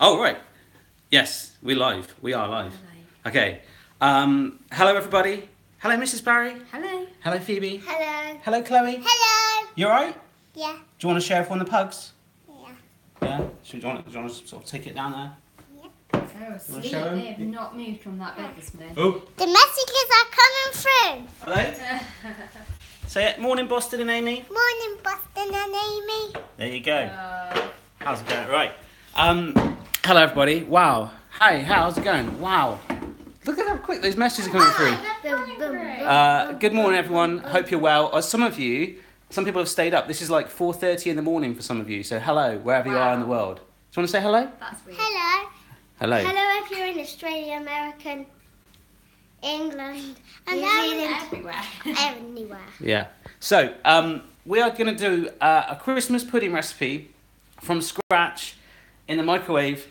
Oh, right. Yes, we're live. We are live. Okay. Um, hello, everybody. Hello, Mrs. Barry. Hello. Hello, Phoebe. Hello. Hello, Chloe. Hello. You alright? Yeah. Do you want to share with one of the pugs? Yeah. Yeah? Should, do, you want, do you want to sort of take it down there? They're asleep. show 'em? They have not moved from that bed this morning. Oh. The messages are coming through. Hello. Say it. Morning, Boston and Amy. Morning, Boston and Amy. There you go. Uh, How's it going? Right. Um, hello, everybody. Wow. Hi, how's it going? Wow. Look at how quick those messages are coming through. Boom, boom, boom. Uh, good morning, everyone. Hope you're well. Uh, some of you, some people have stayed up. This is like 4.30 in the morning for some of you. So hello, wherever you are in the world. Do you want to say hello? Hello. Hello. Hello if you're in Australia, American, England, And New now Zealand, everywhere. anywhere. Yeah. So um, we are going to do uh, a Christmas pudding recipe from scratch in the microwave,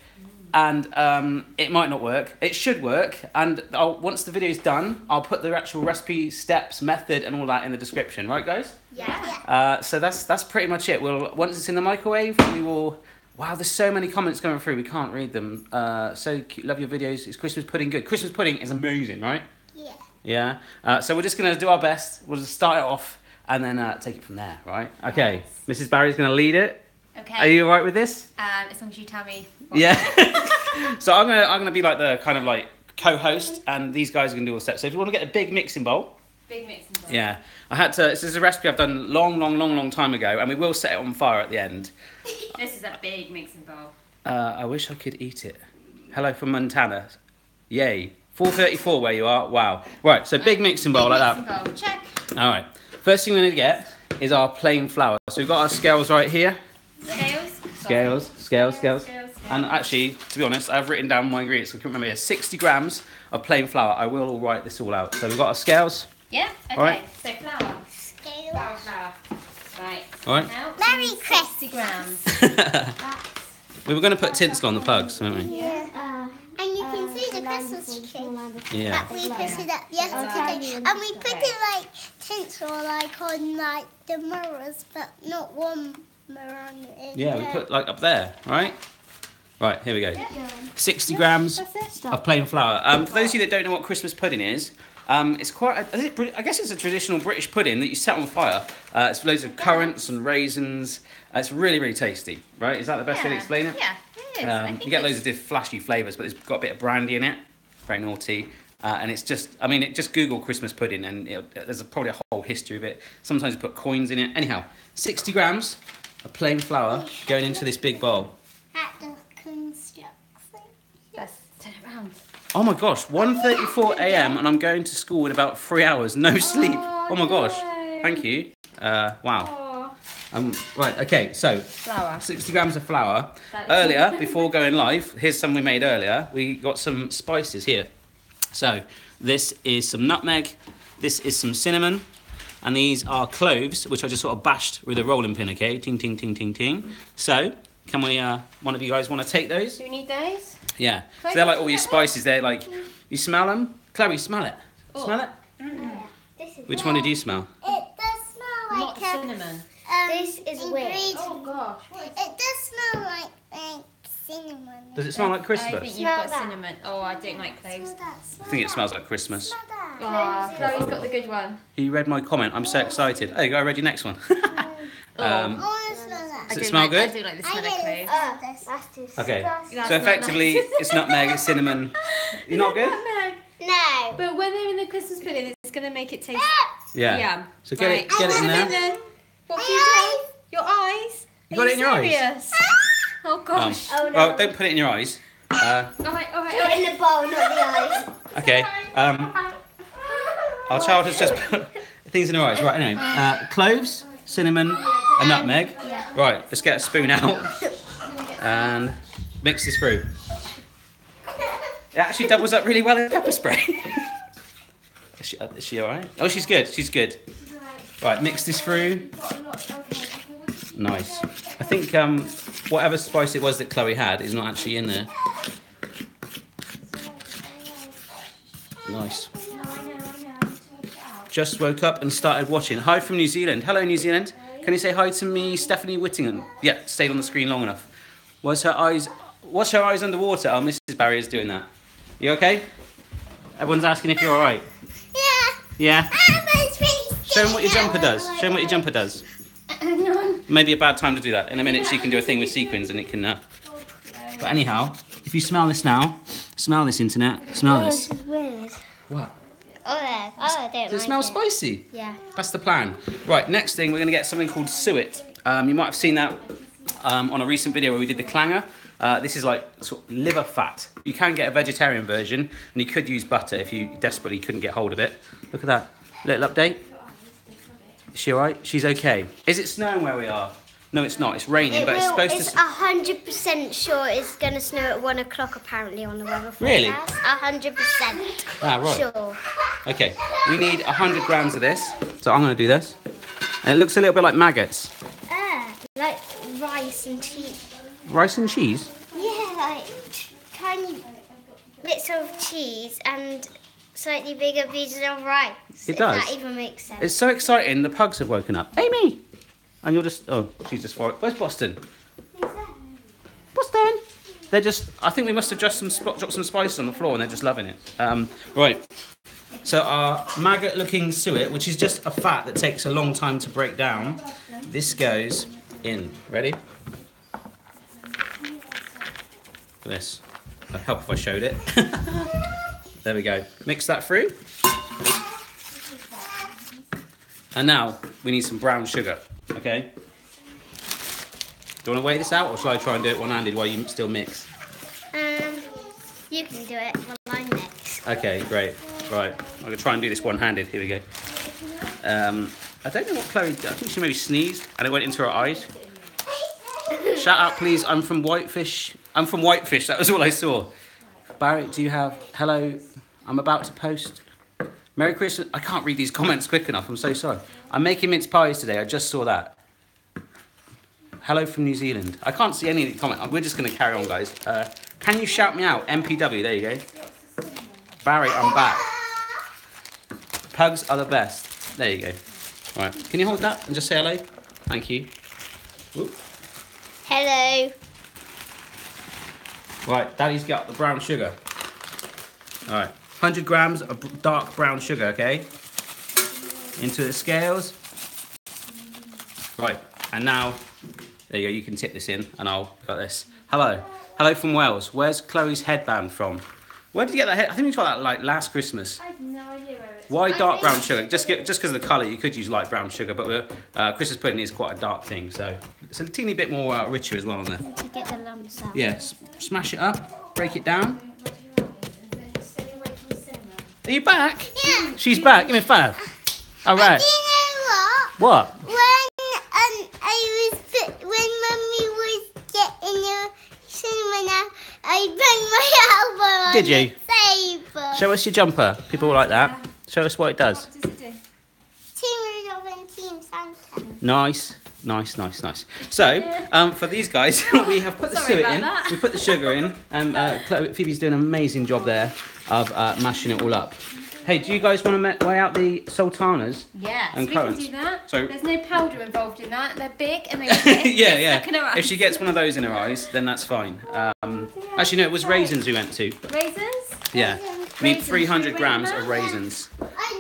and um, it might not work. It should work, and I'll, once the video is done, I'll put the actual recipe, steps, method, and all that in the description. Right, guys? Yeah. Uh, so that's that's pretty much it. We'll once it's in the microwave, we will. Wow, there's so many comments coming through. We can't read them. Uh, so cute. love your videos. Is Christmas pudding good? Christmas pudding is amazing, right? Yeah. Yeah. Uh, so we're just gonna do our best. We'll just start it off and then uh, take it from there, right? Okay. Mrs. Barry's gonna lead it. Okay. Are you alright with this? Um, as long as you tell me. what- Yeah. so I'm gonna I'm gonna be like the kind of like co-host, and these guys are gonna do all the steps. So if you want to get a big mixing bowl, Big mixing bowl. yeah, I had to. This is a recipe I've done long, long, long, long time ago, and we will set it on fire at the end. This is a big mixing bowl. Uh, I wish I could eat it. Hello from Montana. Yay. 434 where you are. Wow. Right, so big mixing bowl like that. mixing bowl. Check. All right. First thing we're going to get is our plain flour. So we've got our scales right here. Scales. Scales, scales, scales. Scales, And actually, to be honest, I've written down my ingredients. I can't remember here. 60 grams of plain flour. I will write this all out. So we've got our scales. Yeah. Okay. All right. So flour. Scale. Flour. Flour. Right. All right. Now. Merry 60 grams. we were going to put tinsel on the plugs, weren't we? Yeah. and you can see the Christmas tree Yeah. that we put it up yesterday. And we put it like tinsel like on like the mirrors, but not one it. Yeah, we put like up there, right? Right, here we go. 60 grams of plain flour. Um, for those of you that don't know what Christmas pudding is, um, it's quite. A, I guess it's a traditional British pudding that you set on fire. Uh, it's loads of currants and raisins. Uh, it's really, really tasty, right? Is that the best way to explain it? Yeah. It is. Um, you get loads of different flashy flavours, but it's got a bit of brandy in it. Very naughty. Uh, and it's just, I mean, it, just Google Christmas pudding and it, there's a, probably a whole history of it. Sometimes you put coins in it. Anyhow, 60 grams of plain flour going into this big bowl. At the construction. Let's turn it around. Oh my gosh, 1.34 a.m. and I'm going to school in about three hours, no sleep. Oh, Oh, my gosh, no. thank you. Uh, wow. Oh. Um, right, okay, so Flour. 60 grams of flour. That is- Earlier, before going live, here's some we made earlier. We got some spices here. So, this is some nutmeg, this is some cinnamon, and these are cloves, which I just sort of bashed with a rolling pin, okay? Ting, ting, ting, ting, ting. So, can we, uh, one of you guys want to take those? Do you need those? Yeah. So they're like all your spices. They're like, you smell them? Chloe, smell it. Smell it? This is Which one did you smell? It does smell Not like a, cinnamon. um, this is ingredient. Oh gosh. It does smell like like cinnamon. Does it smell like I Christmas? think you've Smell got that. cinnamon. Oh, I don't like Smell cloves. that, I smell think it that, smells like Christmas. Smell that. Oh, Chloe's got the good one. You read my comment. I'm so excited. Oh, you go. I read your next one. um, I want to that. Does I it do smell like, good? I do like the I smell of cloves. it. That's too okay. That's So not effectively, nice. it's nutmeg, it's cinnamon. You're not good? No. But when they're in the Christmas pudding, it's going to make it taste Yeah. yum. So get it, get it in there. Then, what My do you do? Your eyes? You Are got it in your eyes? serious? Oh Um. Oh, no. Well, don't put it in your eyes. Uh, Alright, alright, Put it in the bowl, not the eyes. okay. Um, our child has just put things in her eyes. Right. Anyway, uh, cloves, cinnamon, and nutmeg. Right. Let's get a spoon out and mix this through. It actually doubles up really well in pepper spray. is, she, uh, is she alright? Oh, she's good. She's good. Right, mix this through. Nice. I think um, whatever spice it was that Chloe had is not actually in there. Nice. Just woke up and started watching. Hi from New Zealand. Hello, New Zealand. Can you say hi to me, Stephanie Whittingham? Yeah, stayed on the screen long enough. Was her eyes wash her eyes underwater. Oh, Mrs. Barry is doing that. You okay? Everyone's asking if you're all right. Yeah. Yeah. Ah, but it's really Show them what your jumper does. Show them what your jumper does. Maybe a bad time to do that. In a minute, she can do a thing with sequins and it can. Uh... But anyhow, if you smell this now, smell this internet, smell this. is weird. What? Oh, yeah. oh, I don't Does it smell it. spicy? Yeah. That's the plan. Right, next thing, we're going to get something called suet. Um, you might have seen that um, on a recent video where we did the clanger. Uh, this is like sort of liver fat. You can get a vegetarian version, and you could use butter if you desperately couldn't get hold of it. Look at that. Little update. Is she alright? She's okay. Is it snowing where we are? No, it's not. It's raining, It but it's will, supposed it's to. hundred percent sure it's gonna snow at one o'clock apparently on the weather forecast. Really? A hundred percent Ah, right. sure. Okay, we need 100 grams of this. So I'm going to do this. And it looks a little bit like maggots. Ah, like rice and cheese. Rice and cheese? Yeah, like tiny bits of cheese and slightly bigger pieces of rice. It if does. That even makes sense. It's so exciting, the pugs have woken up. Amy! And you're just, oh, she's just, for where's Boston? Boston! They're just, I think we must have just some, dropped some spices on the floor and they're just loving it. Um, right. So our maggot looking suet, which is just a fat that takes a long time to break down, this goes in. Ready? This. It'd help if I showed it. there we go. Mix that through. And now we need some brown sugar, okay? Do you want to weigh this out or shall I try and do it one handed while you still mix? Um, you can do it while I mix. Okay, great. Right, I'm going to try and do this one handed. Here we go. Um, I don't know what Chloe did. I think she maybe sneezed and it went into her eyes. Shout out, please. I'm from Whitefish. I'm from Whitefish. That was all I saw. Barry, do you have. Hello, I'm about to post. Merry Christmas. I can't read these comments quick enough. I'm so sorry. I'm making mince pies today. I just saw that. Hello from New Zealand. I can't see any of the comment. We're just going to carry on, guys. Uh, can you shout me out? MPW. There you go. Barry, I'm back. Pugs are the best. There you go. Right. Can you hold that and just say hello? Thank you. Hello. Right, Daddy's got the brown sugar. All right, 100 grams of dark brown sugar, okay? Into the scales. Right, and now, there you go, you can tip this in and I'll got this. Hello, hello from Wales. Where's Chloe's headband from? Where did you get that head? I think we got that like last Christmas. I have no idea where it's. Why dark brown sugar? Just get, just because of the colour, you could use light brown sugar, but uh, Christmas pudding is quite a dark thing, so it's a teeny bit more uh, richer as well on there. To get the lumps out. Yeah, smash it up, break it down. Are you back? Yeah. She's back. Give me five. All right. Do you know what? What? When um I was when mummy was getting the cinnamon, I banged my elbow on Did you? the table. Show us your jumper. People like that. Show us what it does. What does it do? Team Rudolph and Team Santa. Nice, nice, nice, nice. So, um, for these guys, we have put the Sorry suet in. that. We put the sugar in, and uh, Chloe- Phoebe's doing an amazing job there of uh, mashing it all up. Hey, do you guys want to weigh out the sultanas? Yes, And we can do that. So- There's no powder involved in that. They're big and they yeah, yeah. in her If she gets one of those in her eyes, then that's fine. Um, actually, no, it was raisins we went to. Raisins? Yeah. We need 300 grams of raisins.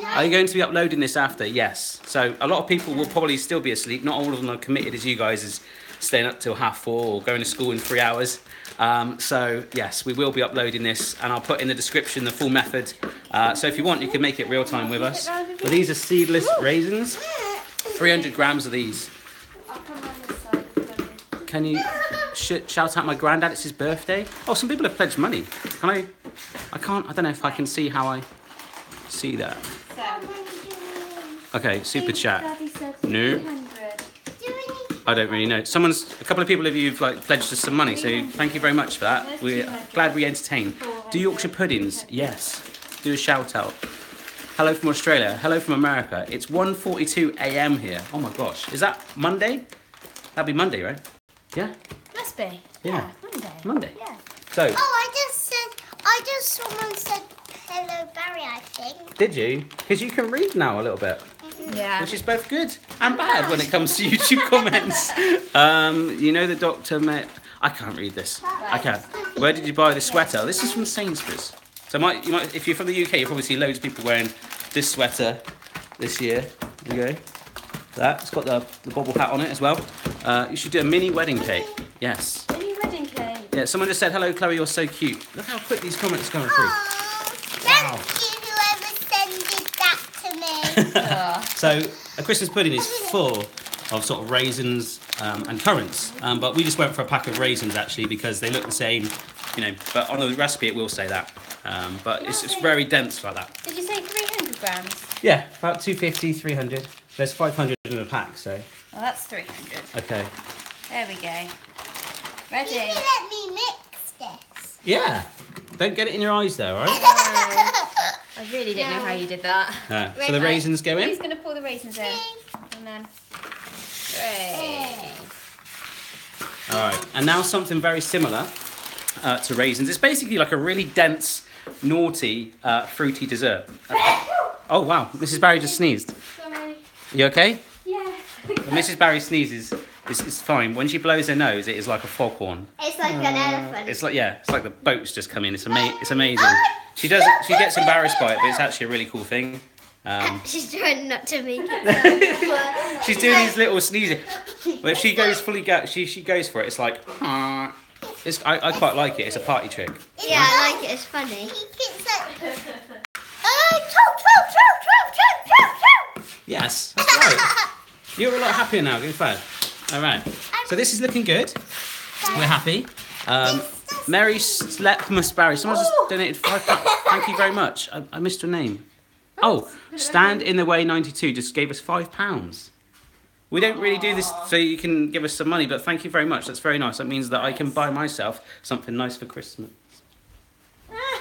Are you going to be uploading this after? Yes. So a lot of people will probably still be asleep. Not all of them are committed as you guys as staying up till half four or going to school in three hours. Um, so yes, we will be uploading this, and I'll put in the description the full method. Uh, so if you want, you can make it real time with us. But these are seedless raisins. 300 grams of these. I'll come on this side. Can you sh- shout out my granddad? It's his birthday. Oh, some people have pledged money. Can I? I can't. I don't know if I can see how I see that. Okay, super chat. No. I don't really know. Someone's a couple of people of you have like pledged us some money, so thank you very much for that. We're glad we entertain. Do Yorkshire puddings? Yes. Do a shout out. Hello from Australia. Hello from America. It's 1:42 a.m. here. Oh my gosh, is that Monday? That'd be Monday, right? Yeah, Must be. Yeah. Monday. Monday. Yeah. So, Oh, I just said. I just someone said hello, Barry. I think. did you? Because you can read now a little bit. Yeah. which is both good and bad when it comes to YouTube comments. Um, you know the doctor met. I can't read this. I can't. Where did you buy this sweater? This is from Sainsbury's. So might, you might, if you're from the UK, you'll probably see loads of people wearing this sweater this year. There you go. That. It's got the, the bobble hat on it as well. Uh, you should do a mini wedding cake. Yes. Any wedding cake? Yeah, someone just said, hello, Chloe, you're so cute. Look how quick these comments are coming through. Aw, thank you whoever sended that to me. Oh. So a Christmas pudding is full of sort of raisins um, and currants, um, but we just went for a pack of raisins actually because they look the same, you know. But on the recipe it will say that. Um, but it's, it's very dense like that. Did you say 300 grams? Yeah, about 250, 300. There's 500 in a pack, so Oh, that's 300. okay. There we go. You Ready? can let me mix this. Yeah, don't get it in your eyes though, all right? I really don't know how you did that. Uh, so the raisins go in. Who's going to pour the raisins in? And then. Great. All right, and now something very similar uh, to raisins. It's basically like a really dense, naughty, uh, fruity dessert. Oh wow, Mrs. Barry just sneezed. You okay? Yeah. When Mrs. Barry sneezes, it's, it's fine. When she blows her nose, it is like a foghorn. It's like an elephant. It's like yeah, it's like the boat's just come in. It's ama- It's amazing. She does. She gets embarrassed by it, but it's actually a really cool thing. Um, She's trying not to make it. she's doing these little sneezing. But if she goes fully, go, she she goes for it. It's like. "Ah." It's, I, I quite like it. It's a party trick. Yeah, I like it. It's funny. He keeps like. Oh, chop, chop, chop, chop, chop, chop, chop. Yes, that's right. You're a lot happier now. Good fun. All right. So this is looking good. We're happy. Um, Mary Slepmus Barry. Someone just donated five pounds. Thank you very much. I, I missed your name. Oh, Stand in the Way 92 just gave us five pounds. We don't really do this so you can give us some money, but thank you very much. That's very nice. That means that I can buy myself something nice for Christmas.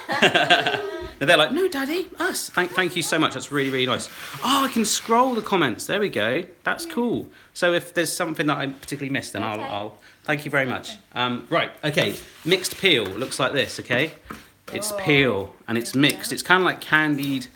And they're like, no, Daddy, us. Thank, thank you so much. That's really, really nice. Oh, I can scroll the comments. There we go. That's cool. So if there's something that I particularly missed, then I'll, I'll thank you very much. Um, right, okay. Mixed peel looks like this, okay? It's peel and it's mixed. It's kind of like candied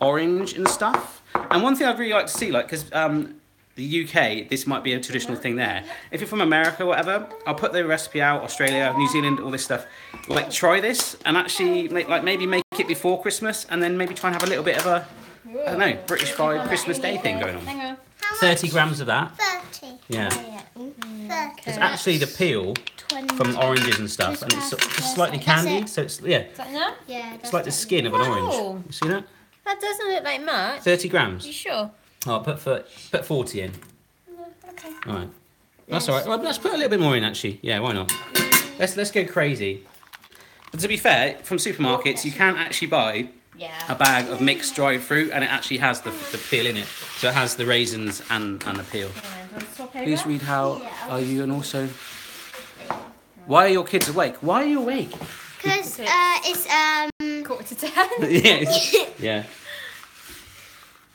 orange and stuff. And one thing I'd really like to see, like, because um, the UK, this might be a traditional thing there. If you're from America or whatever, I'll put the recipe out, Australia, New Zealand, all this stuff. Like, try this and actually, make, like, maybe make it before Christmas and then maybe try and have a little bit of a, I don't know, British vibe Christmas Day thing going on. Hang on. 30 grams of that. 30. Yeah. Thirty. It's actually the peel 20. from oranges and stuff, and it's sort of slightly candied, so it's, yeah, Is that enough? Yeah, it's like the skin of an Wow. orange. You see that? That doesn't look like much. 30 grams. You sure? Oh, put, for, put 40 in. Okay. All right. That's all right. Well, let's put a little bit more in actually. Yeah, why not? Let's let's go crazy. But to be fair, from supermarkets you can actually buy a bag of mixed dried fruit, and it actually has the, the peel in it. So it has the raisins and, and the peel. Please read how are you, and also why are your kids awake? Why are you awake? Because uh, it's um. Quarter to ten. yeah. yeah.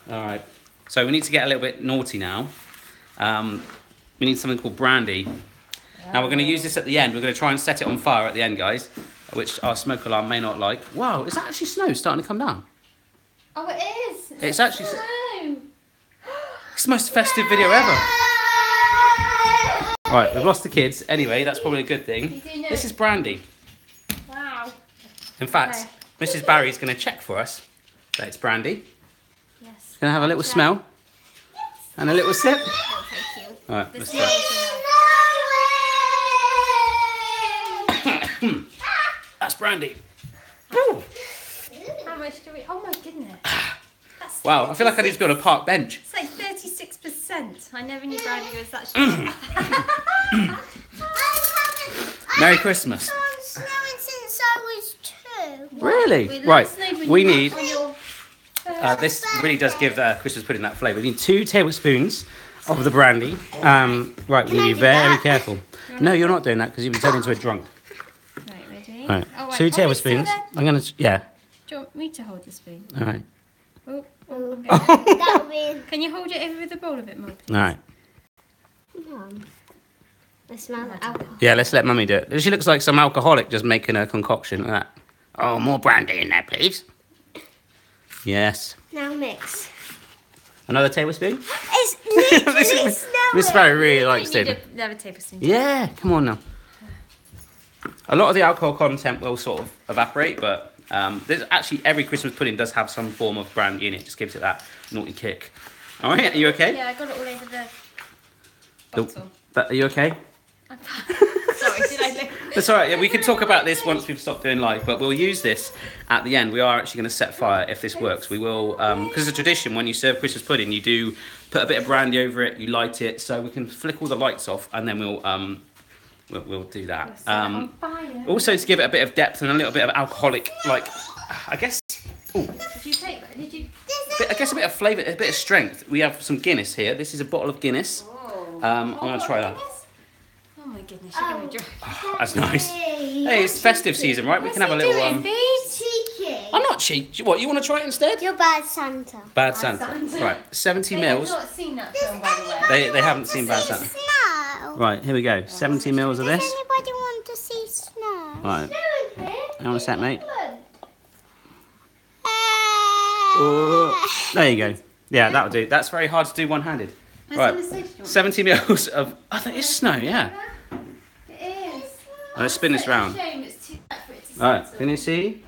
All right. So we need to get a little bit naughty now. Um, we need something called brandy. Now we're going to use this at the end. We're going to try and set it on fire at the end, guys, which our smoke alarm may not like. Wow, is that actually snow starting to come down? Oh, it is. It's actually snow. it's the most festive video ever. Right, we've lost the kids. Anyway, that's probably a good thing. This is brandy. Wow. In fact, Mrs. Barry's going to check for us that it's brandy. Yes. Gonna have a little smell and a little sip. Oh, thank you. All right, let's smell try. That's brandy. Ooh. How much do we? Oh my goodness. That's Wow, I feel like I need to be on a park bench. It's like thirty-six percent. I never knew brandy was that. strong. Merry Christmas. It's snowing since I was two. Really? Right. We need. When you're- Uh, this really does give uh, Christmas pudding that flavour. We need two tablespoons of the brandy. Um, right, we need to be very careful. No, you're not doing that because you'll be turned into a drunk. Right, ready? All right, Oh, wait, two hold it tablespoons. still I'm gonna. Yeah. Do you want me to hold the spoon? All right. Oh, oh, okay. That'll be. Can you hold it over the bowl a bit more? All right. I smell the alcohol. Yeah, let's let Mummy do it. She looks like some alcoholic just making a concoction like that. Oh, more brandy in there, please. Yes. Now mix. Another tablespoon. It's literally Miss snowing. Miss Barry really likes You need it. another tablespoon. Yeah, come on now. A lot of the alcohol content will sort of evaporate, but um, there's actually every Christmas pudding does have some form of brandy in it. Just gives it that naughty kick. All right, are you okay? Yeah, I got it all over the The- bottle. that- are you okay? Sorry, did I? That's all right. Yeah, we can talk about this once we've stopped doing live, but we'll use this at the end. We are actually going to set fire if this works. We will, because it's a tradition when you serve Christmas pudding, you do put a bit of brandy over it, you light it, so we can flick all the lights off, and then we'll um, we'll, we'll do that. Um, also, to give it a bit of depth and a little bit of alcoholic, like I guess, ooh, Did you take that? Did you? bit- I guess a bit of flavour, a bit of strength. We have some Guinness here. This is a bottle of Guinness. Oh. Um, I'm gonna try that. Oh my goodness, you're gonna dry. That's nice. Hey, it's festive season, right? We can have a little. Um, cheeky. I'm not cheap. What you want to try it instead? You're bad Santa. Bad Santa. Santa. Right, 70 They mils. have not seen that film, by the way. They, they haven't seen Bad Santa. Snow. Right, here we go. 70 mils of Does this. anybody want to see snow? Right, hang on a sec, mate. Uh, Oh, there you go. Yeah, that'll do. That's very hard to do one handed. Right, have a switch, do you want? 70 mils of. Oh, that is snow, yeah. It is. Let's spin this round. Shame it's too late for it to Right, settle. can you see?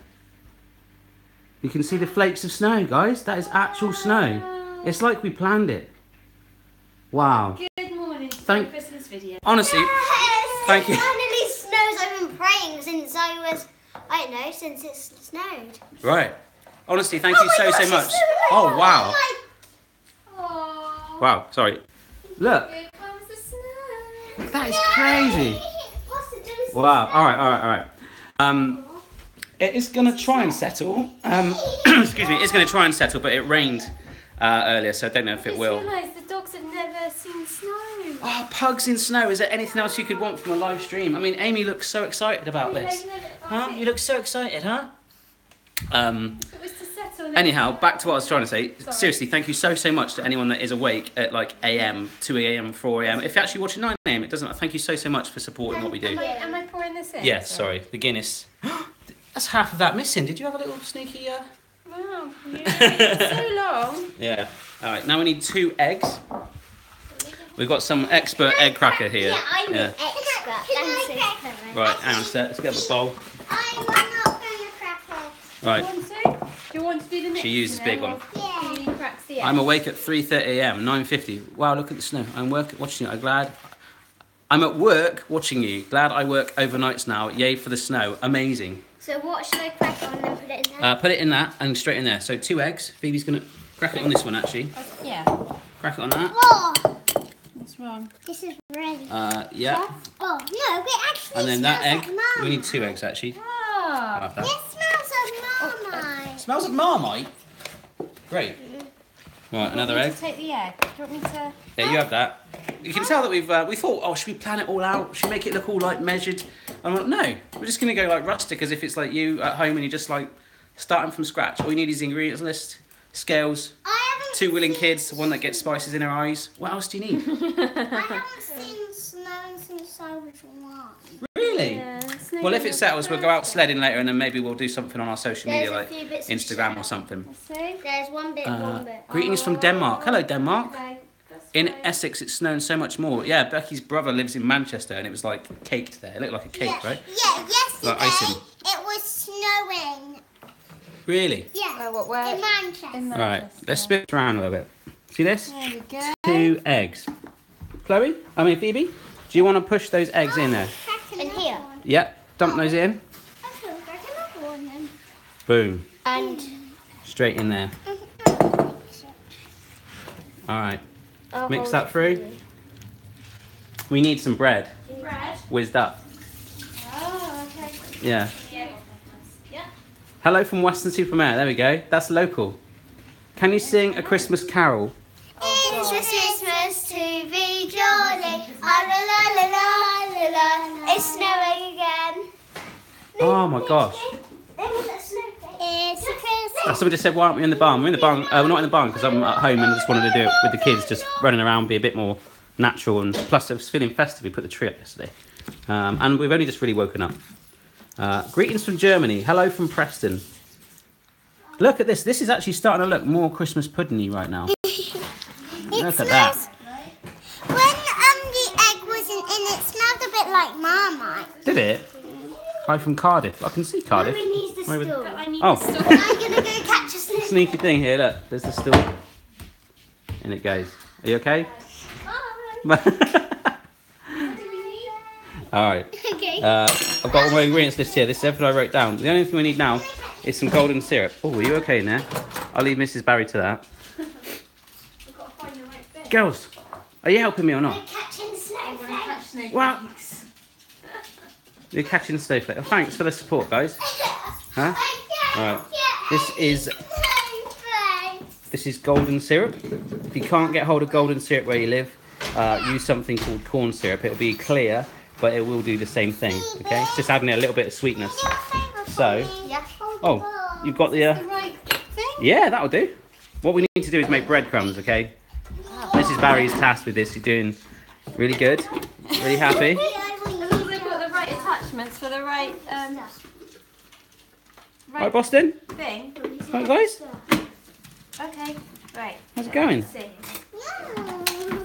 You can see the flakes of snow, guys. That is actual snow. It's like we planned it. Wow. Good morning. Thank- Christmas video. Honestly, Thank you. Finally snows. I've been praying since I was, I don't know, since it snowed. right. Honestly, thank oh you so, so much. Oh, wow. Oh Aww. Wow, sorry. Look, Here comes the snow. that is crazy. Wow. All right. All right. All right. Um, it is going to try and settle. Um, excuse me. It's going to try and settle, but it rained uh, earlier, so I don't know if it will. realised the dogs have never seen snow. Oh, pugs in snow. Is there anything else you could want from a live stream? I mean, Amy looks so excited about this. Huh? You look so excited, huh? Um, It was to settle. anyhow, back to what I was trying to say. Sorry. Seriously, thank you so so much to anyone that is awake at like AM, 2 AM, 4 AM. If you're actually watching 9 AM, it doesn't. Thank you so so much for supporting what we do. Am I, am I pouring this in? Yeah, sorry, the Guinness. That's half of that missing. Did you have a little sneaky? Uh... Wow. Yeah. so long. Yeah. All right. Now we need two eggs. We've got some expert egg cracker here. Yeah, I'm Yeah. an expert. That's so clever. Right. Hang on a sec. Let's get the bowl. I'm not going to crack it. Right. Do you want to? Do you want to do the next She uses big one. while Julie cracks the I'm awake at 3:30 a.m. 9:50. Wow, look at the snow. I'm work watching you. I'm glad. I'm at work watching you. Glad I work overnights now. Yay for the snow. Amazing. So what should I crack on and put it in there? Uh, put it in that and straight in there. So two eggs. Phoebe's gonna crack it on this one actually. Yeah. Crack it on that. oh, What's wrong? this is ready. Uh, yeah. Oh, no, it actually And then that smells egg. like Marmite. We need two eggs actually. Have that. It smells like Marmite. Smells of marmite. Great. Right, another Do you egg. to take the egg? Do you want me to? There you have that. You can tell that we've uh, we thought, oh, should we plan it all out? Should we make it look all like measured? I'm like, no, we're just gonna go like rustic, as if it's like you at home and you're just like starting from scratch. All you need is the ingredients list, scales, I haven't two willing seen- kids, one that gets spices in her eyes. What else do you need? I haven't seen snow since I was one. Really? Yeah, snow Well, if it the settles, we'll go out sledding later, and then maybe we'll do something on our social There's media, like few bits of Instagram or something. There's one bit, Uh, one bit. greetings from Denmark. Hello, Denmark. Okay. In fine. Essex, it's snowing so much more. Yeah, Becky's brother lives in Manchester, and it was like caked there. It looked like a cake, yeah, right? Yeah, yesterday Like icing. it was snowing. Really? Yeah, Oh, what, where? in Manchester. In All right, Manchester. let's spin it around a little bit. See this? There we go. Two eggs. Chloe, I mean Phoebe, do you want to push those eggs in there? And here. Yep. Dump those in. Boom. And Straight in there. All right. Mix that through. We need some bread. Bread. Whizzed up. Oh, okay. Yeah. Yeah. Yeah. Hello from Weston-super-Mare. There we go. That's local. Can you sing a Christmas carol? It's Christmas to be jolly. Ah, la, la, la, la, la, la. It's snowing again. Oh my gosh. It's Christmas. Someone just said, why aren't we in the barn? We're in the barn. Uh, we're not in the barn because I'm at home and I just wanted to do it with the kids, just running around, be a bit more natural. And plus, it was feeling festive. We put the tree up yesterday. Um, and we've only just really woken up. Uh, greetings from Germany. Hello from Preston. Look at this. This is actually starting to look more Christmas puddingy right now. Look at that. When the egg wasn't in, it smelled a bit like Marmite. Did it? Hi from Cardiff. I can see Cardiff. Mummy needs the Maybe- stool. I need Oh. the store. I'm gonna go catch a snake. Sneaky thing here. Look, there's the stool. In it goes. Are you okay? All right. Okay. Uh, I've got all my ingredients list here. This is everything I wrote down. The only thing we need now is some golden syrup. Oh, are you okay now? I'll leave Mrs. Barry to that. We've got to find the right bit. Girls, are you helping me or not? Catching Snowflakes. You're catching snowflake. Oh, thanks for the support, guys. Huh? Right. This is this is golden syrup. If you can't get hold of golden syrup where you live, uh, use something called corn syrup. It'll be clear, but it will do the same thing. Okay, it's just adding a little bit of sweetness. So, oh, you've got the. Uh, yeah, that'll do. What we need to do is make breadcrumbs. Okay. this is Barry's task with this. She's doing really good. Really happy. As long as I've got the right attachments for the right um Right, right Boston. thing. Right, guys. Okay. Right. How's it going? Let's see.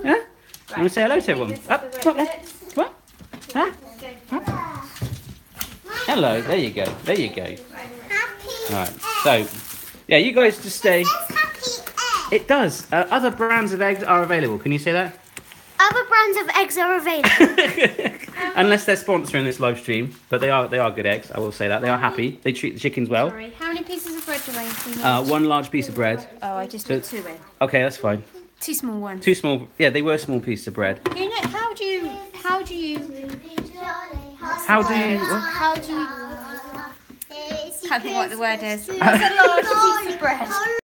Yeah. You want to say hello to everyone? This is Up, the come on, right there. bit. What? Huh? Go. Hello. There you go. There you go. Happy Right. So, yeah, you guys just stay. That's happy egg. It does. Uh, other brands of eggs are available. Can you say that? Other brands of eggs are available. Unless they're sponsoring this live stream, but they are they are good eggs. I will say that they are happy. They treat the chickens well. Sorry. How many pieces of bread do I need? Uh, one large piece of bread. oh, I just so- put two in. Okay, that's fine. Two small ones. Two small. Yeah, they were small pieces of bread. You know, how do you, how do you, How do you? what? how do you, can't think what the word is. It's a large piece of bread.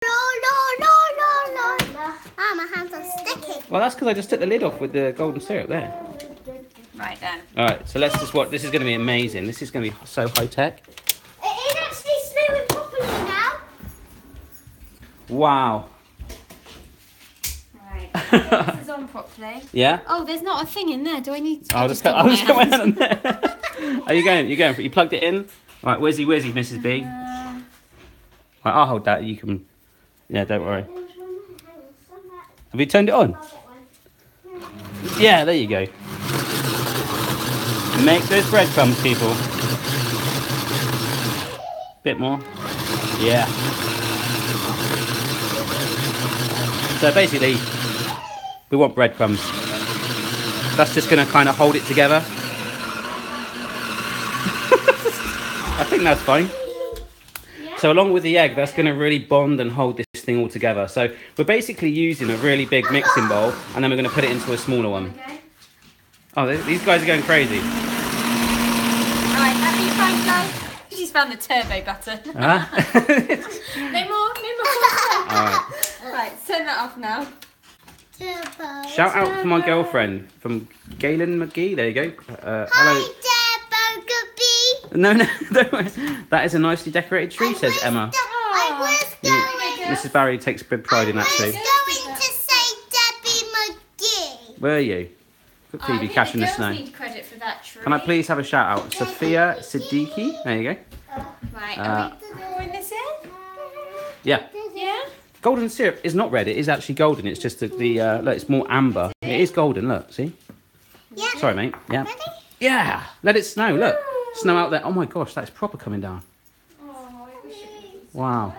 Ah, my hands are sticky. Well, that's because I just took the lid off with the golden syrup there. Right then. All right, so let's just watch. This is going to be amazing. This is going to be so high tech. It is actually snowing properly now. Wow. Right. this is on properly. Yeah. Oh, there's not a thing in there. Do I need to? I'll just, I'll just go in there. Are you going? You going? For, you plugged it in. Right, whizzy whizzy, Mrs. B. Uh, Right, I'll hold that. You can. Yeah, don't worry. Have you turned it on? Yeah, there you go. Make those breadcrumbs, people. Bit more. Yeah. So basically, we want breadcrumbs. That's just going to kind of hold it together. I think that's fine. So along with the egg, that's going to really bond and hold this thing all together. So we're basically using a really big mixing bowl, and then we're going to put it into a smaller one. okay. Oh, th- these guys are going crazy. Right, have you found guys? She's found the turbo button. Huh? no more, no more. all right. right, turn that off now. Turbo. Shout out to my girlfriend from Galen McGee. There you go. Uh, hello. Hi there, Bogabee. No, no, don't worry. That is a nicely decorated tree, says Emma. I was going, Mrs. Barry takes good pride in that I was too. going to say Debbie McGee. Where are you? Good Oh, I Phoebe think catching the girls snow. need credit for that tree. Can I please have a shout out? Sophia Siddiqui. There you go. Right, Uh, we pouring this in? Yeah. Yeah. Golden syrup is not red. It is actually golden. It's just that the uh, look. It's more amber. It is golden. Look, see. Yeah. Sorry, mate. Yeah. Ready? Yeah. Let it snow. Look, snow out there. Oh my gosh, that's proper coming down. Oh, I wish it was. Wow.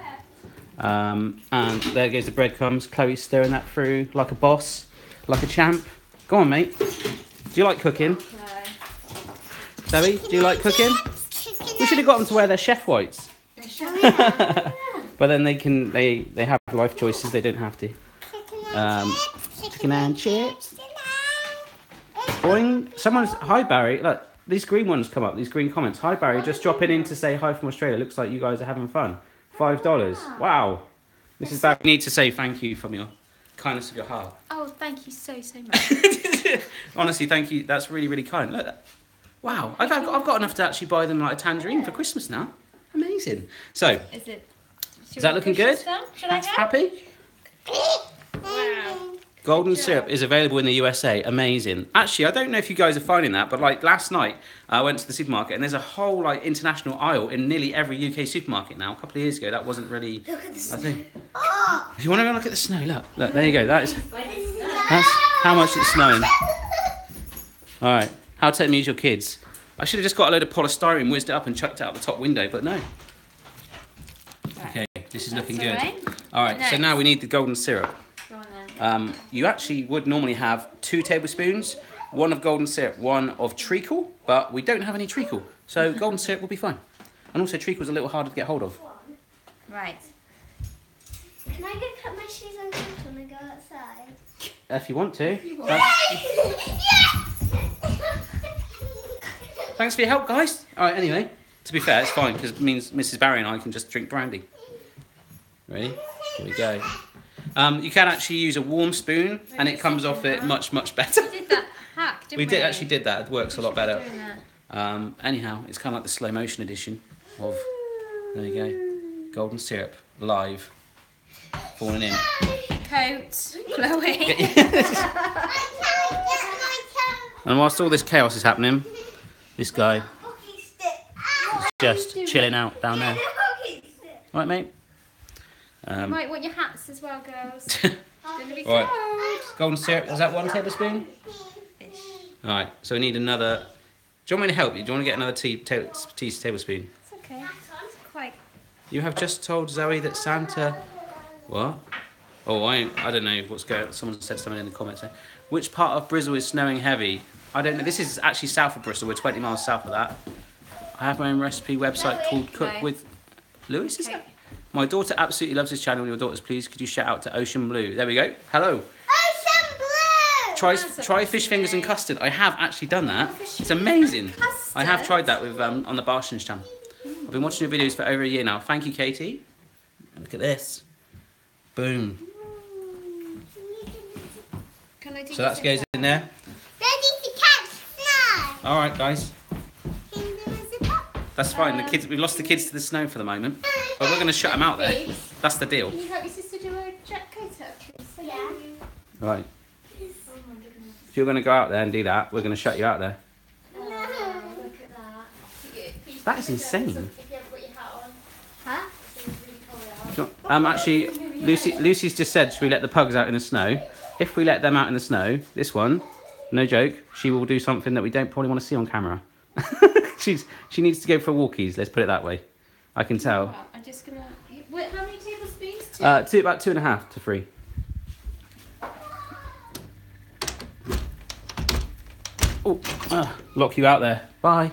Um, and there goes the breadcrumbs. Chloe's stirring that through like a boss, like a champ. Go on, mate. Do you like cooking? No. Chloe, do you like cooking? We should have got them to wear their chef whites. But then they can they they have life choices. They don't have to. Um, chicken and chips. Boing. Someone's hi Barry. Look, these green ones come up. These green comments. Hi Barry, just dropping in to say hi from Australia. Looks like you guys are having fun. Five dollars. Ah. Wow. This is Mrs. Barry, need to say thank you from your kindness of your heart. Oh, thank you so, so much. Honestly, thank you. That's really really kind. Look. that- Wow. I've, I've got- I've got enough to actually buy them like a tangerine for Christmas now. Amazing. So, Is it? is that looking good? Should I have? Happy? Wow. Golden syrup is available in the USA. Amazing. Actually, I don't know if you guys are finding that, but like last night, I went to the supermarket and there's a whole like international aisle in nearly every UK supermarket now. A couple of years ago, that wasn't really. Look at the I think. Oh, If you want to go look at the snow, look, look, there you go. That is that's how much it's snowing. All right. How to amuse your kids? I should have just got a load of polystyrene, whizzed it up, and chucked it out the top window, but no. Okay, this is looking good. All right, so now we need the golden syrup. Go on then. Um, you actually would normally have two tablespoons, one of golden syrup, one of treacle, but we don't have any treacle, so golden syrup will be fine. And also treacle treacle's a little harder to get hold of. Right. Can I go cut my shoes and coat when I go outside? If you want to. You Uh, thanks for your help, guys. All right, anyway, to be fair, it's fine because it means Mrs. Barry and I can just drink brandy. Ready? Here we go. Um, you can actually use a warm spoon, and it comes off it much, much better. We did that hack, didn't We we? did actually did that. It works a lot better. Doing that. Um, anyhow, it's kind of like the slow motion edition of. There you go. Golden syrup live, falling in. Coat, Chloe. And whilst all this chaos is happening, this guy is just chilling out down there. Right, mate. Um, Might want your hats as well, girls. Gonna be Right. cold. golden syrup. Is that one tablespoon? Fish. All right. So we need another. Do you want me to help you? Do you want to get another tea, ta- tea tablespoon? It's okay. It's quite. You have just told Zoe that Santa. What? Oh, I I don't know what's going. Someone said something in the comments. there. Which part of Bristol is snowing heavy? I don't know. This is actually south of Bristol. We're 20 miles south of that. I have my own recipe website called Cook Okay. with Lewis. Is Okay. that? My daughter absolutely loves this channel. Your daughters, please, could you shout out to Ocean Blue? There we go. Hello. Ocean blue! Try That's try a fish fingers and custard. I have actually done that. It's amazing. I have tried that with um, on the Barshens channel. I've been watching your videos for over a year now. Thank you, Katie. Look at this. Boom. Can I do So that goes in in there. Ready to catch snow! All right, guys. Kingdom is the top. That's fine. The kids, we've lost the kids to the snow for the moment, but we're going to shut them out there. That's the deal. Can you help your sister do a jet coat up, please? Yeah. Right. Oh my goodness. If you're going to go out there and do that, we're going to shut you out there. Oh, look at that. That is insane. If you haven't got your hat on. Huh? It's really cold out. Do you want- Um, actually, Lucy, Lucy's just said, should we let the pugs out in the snow? If we let them out in the snow, this one, no joke, she will do something that we don't probably want to see on camera. She's she needs to go for walkies. Let's put it that way. I can tell. I'm just gonna. Wait, how many tablespoons? Two. Uh, two about two and a half to three. Oh, ah, lock you out there. Bye.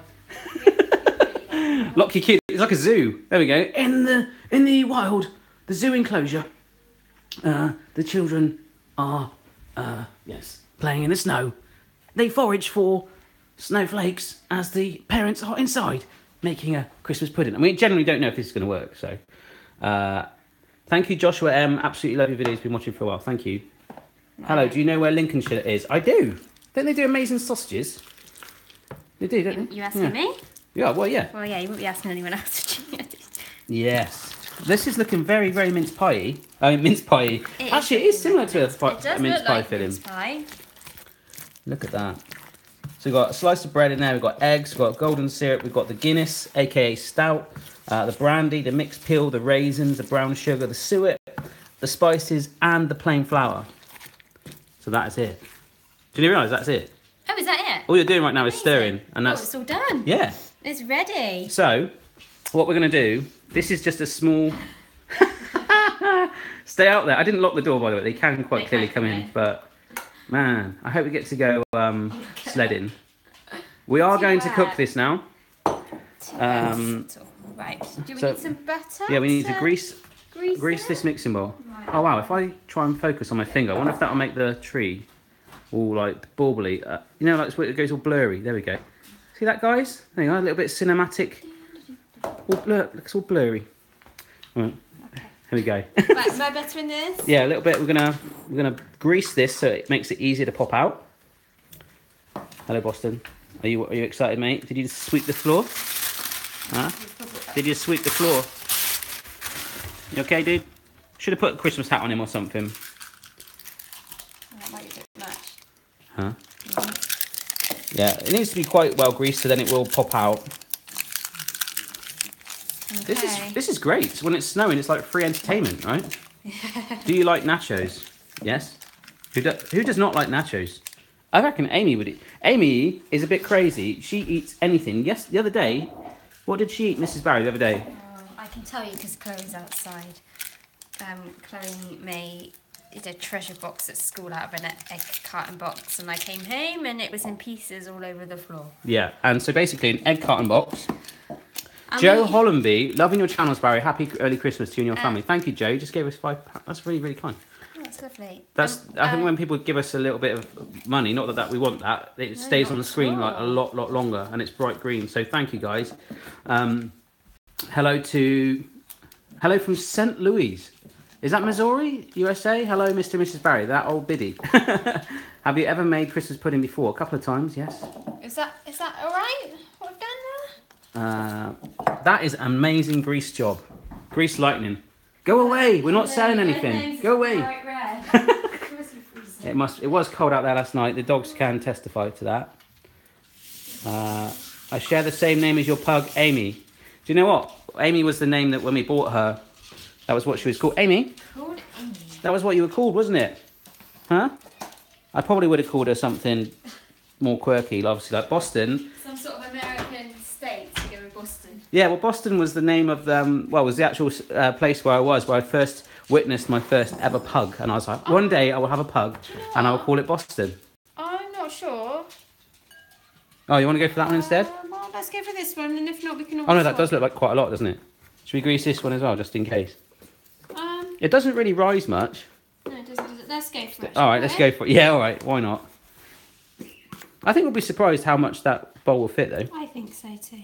lock your kid. It's like a zoo. There we go. In the in the wild, the zoo enclosure. Uh, the children are, uh, yes, playing in the snow. They forage for snowflakes as the parents are inside making a Christmas pudding. And we generally don't know if this is going to work. So, uh, thank you, Joshua M. Absolutely love your videos. Been watching for a while. Thank you. Hello. Do you know where Lincolnshire is? I do. Don't they do amazing sausages? They do, don't they? You asking yeah. me? Yeah. Well, yeah. Well, yeah, you wouldn't be asking anyone else. would you? Yes. This is looking very, very mince pie. I mean, mince pie. Actually, it is similar to a, it does a mince look pie like filling. mince pie. Look at that. So we've got a slice of bread in there, we've got eggs, we've got golden syrup, we've got the Guinness, aka stout, uh, the brandy, the mixed peel, the raisins, the brown sugar, the suet, the spices, and the plain flour. So that is it. Did you realise that's it? Oh, is that it? All you're doing right now is Amazing. stirring, and that's. Oh, it's all done. yeah. It's ready. So, what we're going to do, this is just a small. Stay out there. I didn't lock the door, by the way. They can quite They clearly can, come in. But, man, I hope we get to go um, sledding. We are going to cook this now. Um, right. Do we so- need some butter? Yeah, we need to grease grease, grease it? this mixing bowl. Right. Oh, wow. If I try and focus on my finger, I wonder if that'll make the tree all like bauble Uh, you know, like it goes all blurry. There we go. See that, guys? There you go. A little bit cinematic. All blur. Looks all blurry. Right. Here we go. Right, am I better in this? yeah, a little bit. We're gonna we're gonna grease this so it makes it easier to pop out. Hello, Boston. Are you are you excited, mate? Did you just sweep the floor? Huh? Did you sweep the floor? You okay, dude? Should have put a Christmas hat on him or something. That might be a bit much. Huh? Mm-hmm. Yeah, it needs to be quite well greased so then it will pop out. This is this is great. When it's snowing, it's like free entertainment, right? Do you like nachos? Yes. Who do, who does not like nachos? I reckon Amy would eat. Amy is a bit crazy. She eats anything. Yes, the other day, what did she eat, Mrs. Barry, the other day? Oh, I can tell you because Chloe's outside. Um, Chloe made a treasure box at school out of an egg carton box, and I came home and it was in pieces all over the floor. Yeah, and so basically an egg carton box. And Joe we- Hollenby, loving your channels, Barry. Happy early Christmas to you and your family. Thank you, Joe. You just gave us five. pa- That's really, really kind. Oh, that's lovely. That's. Um, I think um, when people give us a little bit of money, not that, that we want that, it stays on the screen like a lot, lot longer, and it's bright green. So thank you, guys. Um, hello to, hello from St. Louis. Is that Missouri, USA? Hello, Mr. and Mrs. Barry. That old biddy. Have you ever made Christmas pudding before? A couple of times, yes. Is that is that all right? What I've done Uh, that is amazing grease job. Grease lightning. Go away. We're not selling anything. Go away. It must. It was cold out there last night. The dogs can testify to that. Uh, I share the same name as your pug, Amy. Do you know what? Amy was the name that when we bought her, that was what she was called. Amy. Called Amy. That was what you were called, wasn't it? Huh? I probably would have called her something more quirky, obviously like Boston. Some sort of American state to go with Boston. Yeah, well, Boston was the name of um, well, was the actual uh, place where I was, where I first witnessed my first ever pug, and I was like, one day I will have a pug, and I will call it Boston. I'm not sure. Oh, you want to go for that one instead? Um, well, let's go for this one, and if not, we can. Oh no, that does look like quite a lot, doesn't it? Should we grease this one as well, just in case? Um, It doesn't really rise much. no, it doesn't. does it? Let's go for it. All right, let's go for it. Yeah, all right, why not? I think we'll be surprised how much that bowl will fit, though. I think so too.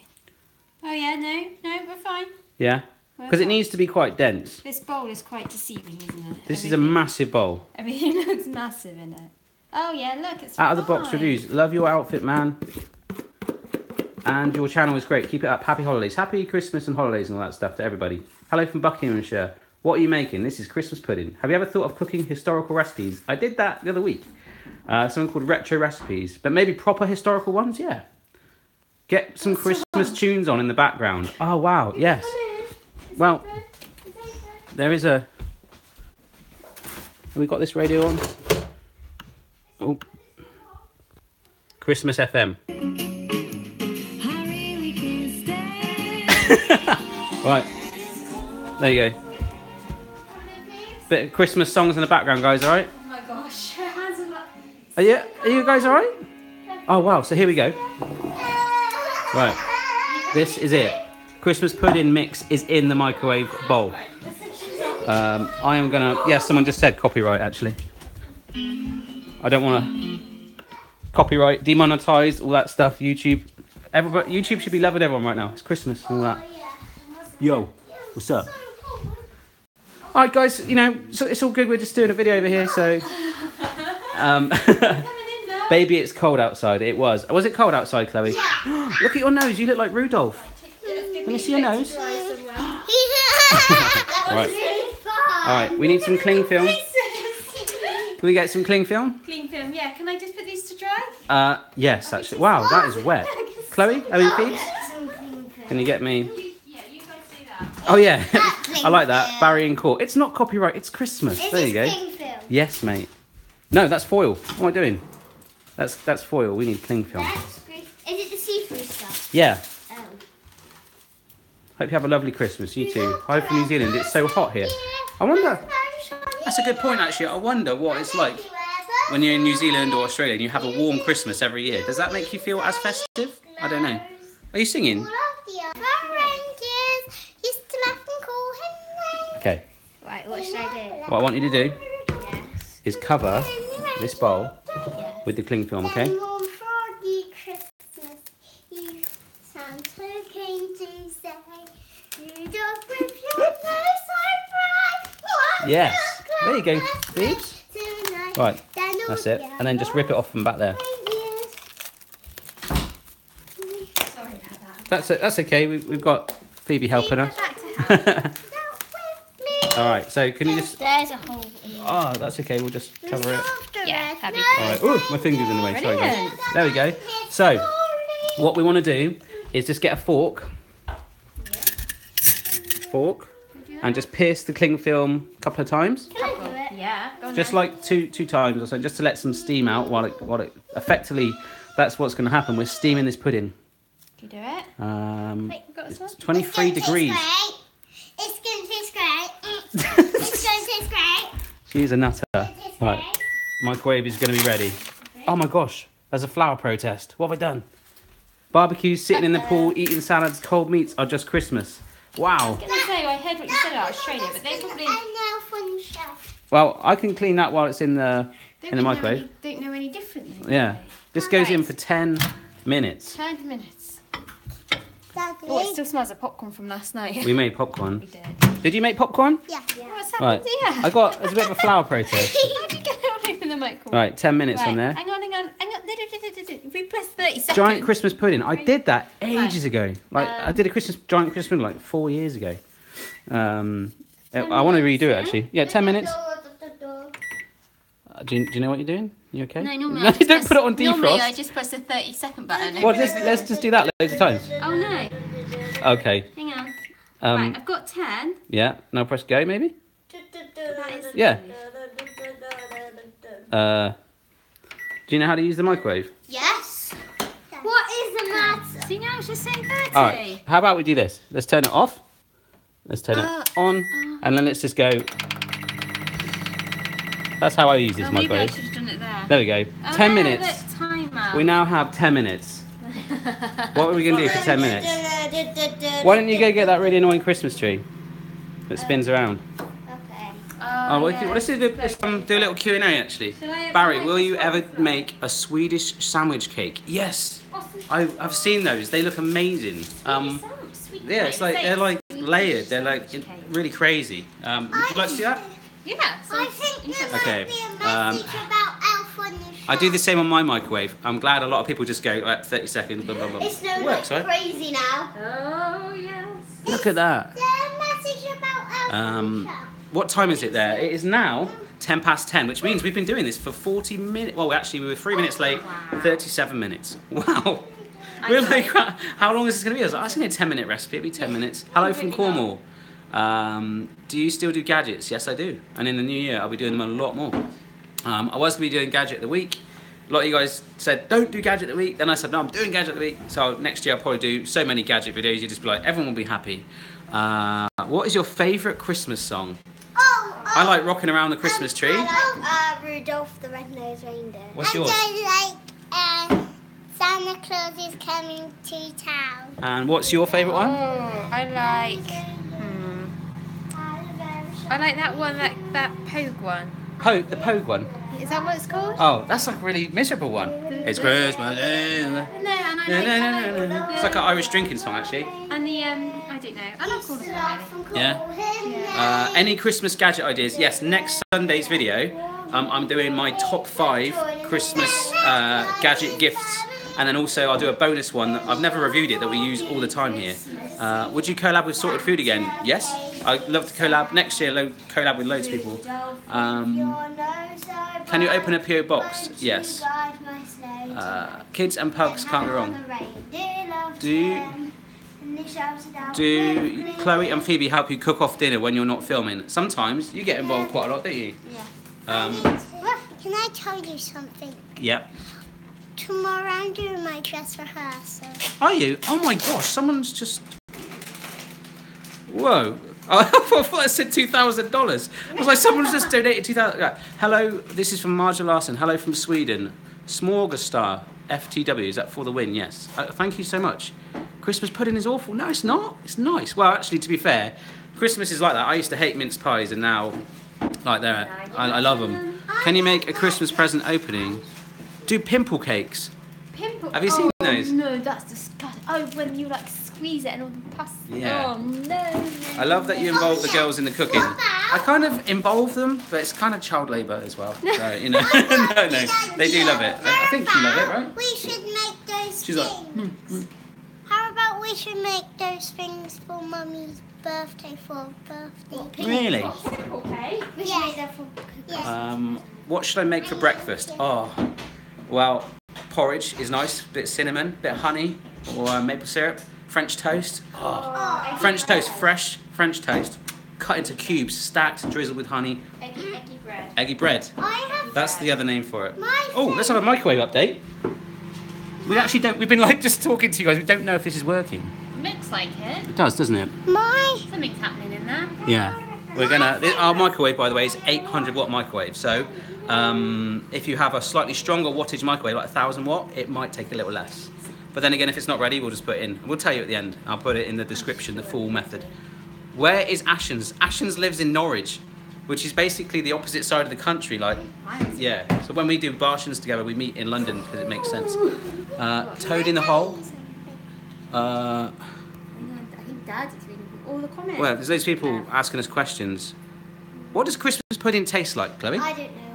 Oh yeah, no, no, we're fine. Yeah, because it needs to be quite dense. This bowl is quite deceiving, isn't it? This is a Everything- massive bowl. Everything looks massive in it. Oh yeah, look, it's Out of the box fine. reviews. Love your outfit, man. And your channel is great. Keep it up. Happy holidays. Happy Christmas and holidays and all that stuff to everybody. Hello from Buckinghamshire. What are you making? This is Christmas pudding. Have you ever thought of cooking historical recipes? I did that the other week. Uh, something called retro recipes, but maybe proper historical ones. Yeah. Get some Christmas tunes on in the background. Oh wow, yes. Well, there is a. Have we got this radio on? Oh. Christmas FM. right. There you go. Bit of Christmas songs in the background, guys, alright? Oh my gosh, her hands are. Are you, are you guys alright? Oh, wow. So here we go. Right. This is it. Christmas pudding mix is in the microwave bowl. Um, I am gonna. Yeah, someone just said copyright actually. I don't want to copyright, demonetize, all that stuff. YouTube, everybody, YouTube should be loving everyone right now. It's Christmas and all that. Yo, what's up? All right, guys. You know, so it's all good. We're just doing a video over here, so. Um, baby, it's cold outside. It was. Was it cold outside, Chloe? Yeah. Look at your nose. You look like Rudolph. Let me see your nose. Right. All right. We need some cling film. Can we get some cling film? Cling film, yeah. Can I just put these to dry? Uh, yes, actually. Wow, that is wet. Chloe, I mean, Phoebes, can you get me? Yeah, you guys do that. Oh yeah, I like that. Barry and Court. It's not copyright. It's Christmas. There you go. Yes, mate. No, that's foil. What am I doing? That's that's foil. We need cling film. That's great. Is it the see-through stuff? Yeah. Oh. Hope you have a lovely Christmas. You too. Hi from New Zealand. It's so hot here. I wonder. That's a good point, actually. I wonder what it's like when you're in New Zealand or Australia and you have a warm Christmas every year. Does that make you feel as festive? I don't know. Are you singing? Okay. Right, what should I do? What I want you to do do? Yes. is cover this bowl Yes. With the cling film, okay? Warm froggy Christmas Santa came to say, Rudolph with your nose so. Yes. There you go, Phoebes. Right, then That's it. And then just rip it off from back there. Sorry about that. That's it. That's okay. We, we've got Phoebe helping us. All right. So can you just? There's a hole in. Oh, that's okay. We'll just cover it. Yeah, that'd be All right. Oh, my finger's in the way. Sorry, guys. Brilliant. There we go. So, what we want to do is just get a fork, fork, and just pierce the cling film a couple of times. Can I do it? Yeah. Go on Just then. like two two times or so, just to let some steam out while it while it effectively. That's what's going to happen. We're steaming this pudding. Can you do it? Um, Wait, we've got it's some. 23 It's gonna degrees. It's gonna taste great. It's gonna taste great. She's a nutter. It tastes Right, great. Microwave is going to be ready. Oh my gosh, there's a flower protest. What have I done? Barbecues, sitting in the pool, eating salads, cold meats are just Christmas. Wow. I was gonna say I heard what you said about Australia, but they probably And now from the shelf. Well, I can clean that while it's in the don't in the know microwave. Any, don't know any different. Yeah. This goes in for 10 minutes. Ten minutes. Daddy. Oh, it still smells of popcorn from last night. We made popcorn. We did. Did you make popcorn? yeah. yeah. What's Right. happened here? I got there's a bit of a flour protest. How did you get it all over the microwave? Right, 10 minutes Right, on there. Hang on, hang on, hang on. If we press 30 seconds. Giant Christmas pudding. I did that ages Right. ago. Like I Um, did a Christmas giant Christmas pudding like four years ago. Um, I want to redo it actually. Yeah, 10 minutes. Uh, Do you, do you know what you're doing? You okay? No, normally I just don't press, put it on Normally I just press the 30 second button. Well, just, let's just do that loads of times. Oh no. Okay. Hang on. right, Um, I've got 10. yeah. Now press go maybe. Yeah. Uh, do you know how to use the microwave? Yes. What is the matter? See now it's just saying 30. All right. How about we do this? Let's turn it off. Let's turn Uh, it on, and then let's just go. That's how I use this Oh, microwave. Should have done it there. There we go. Oh, Ten no, minutes. look, timer. We now have ten minutes. What are we gonna do for ten minutes? Why don't you go get that really annoying Christmas tree that spins around? Okay. Oh, Oh, well, yeah. let's do, let's um, do a little Q and A actually. Shall I open Barry, will you ever Christmas make a Swedish sandwich cake? Yes, I've, I've seen those. They look amazing. Um, yeah, it's like they're like layered. They're like really crazy. Um, would you like to do that? Yeah. I think there interesting. Okay, might be a um, about Elf on the Shelf. I do the same on my microwave. I'm glad a lot of people just go like 30 seconds. Blah, blah, blah. It's no Works, like right? crazy now. Oh, yes. Look at that. There's a message about Elf on Um, the Shelf. what time is it there? It is now 10 past 10, which means we've been doing this for 40 minutes. Well, actually, we were three minutes late, 37 minutes. Wow. We're like, how long is this going to be? I was like, "Oh, it's going to be a 10 minute recipe. It'll be 10 minutes. Hello from Cornwall. Um, do you still do gadgets? Yes, I do. And in the new year, I'll be doing them a lot more. Um, I was going to be doing gadget of the week. A lot of you guys said, don't do gadget of the week. Then I said, no, I'm doing gadget of the week. So next year, I'll probably do so many gadget videos. You just be like, everyone will be happy. Uh, what is your favourite Christmas song? Oh, oh. I like rocking around the Christmas tree. I like uh, Rudolph the Red-Nosed Reindeer. What's and yours? I like uh, Santa Claus is coming to town. And what's your favourite Oh, one? I like. I like that one, that that Pogue one. Pogue, the Pogue one. Is that what it's called? Oh, that's like a really miserable one. It's Christmas. Day. No, and I like, No, no, I like no, no. the- It's like an Irish drinking song, actually. And the um, I don't know. I like all of. Yeah. Uh, any Christmas gadget ideas? Yes, next Sunday's video, um, I'm doing my top five Christmas uh, gadget gifts. And then also I'll do a bonus one. that I've never reviewed it that we use all the time here. Uh, would you collab with Sorted Food again? Yes. I'd love to collab next year. Lo- collab with loads of people. Um, can you open a PO box? Yes. Uh, kids and pugs can't go wrong. Do do Chloe and Phoebe help you cook off dinner when you're not filming? Sometimes you get involved quite a lot, don't you? Um, Can I tell you something? yep. Tomorrow I'm doing my dress rehearsal. Are you? Oh my gosh! Someone's just. Whoa! I thought it said two thousand dollars. I was like, someone's just donated two thousand. Yeah. Hello, this is from Marja Larson. Hello from Sweden. Smorgastar FTW. Is that for the win? Yes. Uh, thank you so much. Christmas pudding is awful. No, it's not. It's nice. Well, actually, to be fair, Christmas is like that. I used to hate mince pies, and now, like there, I, I love them. Can you make a Christmas present opening? Do pimple cakes. Pimple. Have you seen oh, those? No, that's disgusting. Oh, when you like squeeze it and all the pus. Yeah. Oh no. I love that you involve the girls in the cooking. I kind of involve them, but it's kind of child labour as well. So, you know, no, no, they do love it. I I think you love it, right? We should make those She's like, things. Hmm, hmm. How about we should make those things for Mummy's birthday for birthday? Really? Okay. We should make them for Yes. Um, what should I make for breakfast? Oh, well, porridge is nice. Bit of cinnamon, bit of honey, or uh, maple syrup. French toast. Oh, Oh, French toast, fresh French toast. cut into cubes, stacked, drizzled with honey. Eggy, eggy bread. Eggy bread. I have. That's the other name for it. My Oh, let's have a microwave update. We actually don't. We've been like just talking to you guys. We don't know if this is working. Looks like it. It does, doesn't it? My. Something's happening in there. Yeah. We're gonna. Our microwave, by the way, is 800 watt microwave. So, um, if you have a slightly stronger wattage microwave, like a 1000 watt, it might take a little less. But then again, if it's not ready, we'll just put it in. We'll tell you at the end. I'll put it in the description, the full method. Where is Ashens? Ashens lives in Norwich, which is basically the opposite side of the country. Like, yeah. So when we do Barshens together, we meet in London because it makes sense. Uh, Toad in the hole. Uh, I think Dad's reading all the comments. well, there's those people asking us questions. What does Christmas pudding taste like, Chloe? I don't know.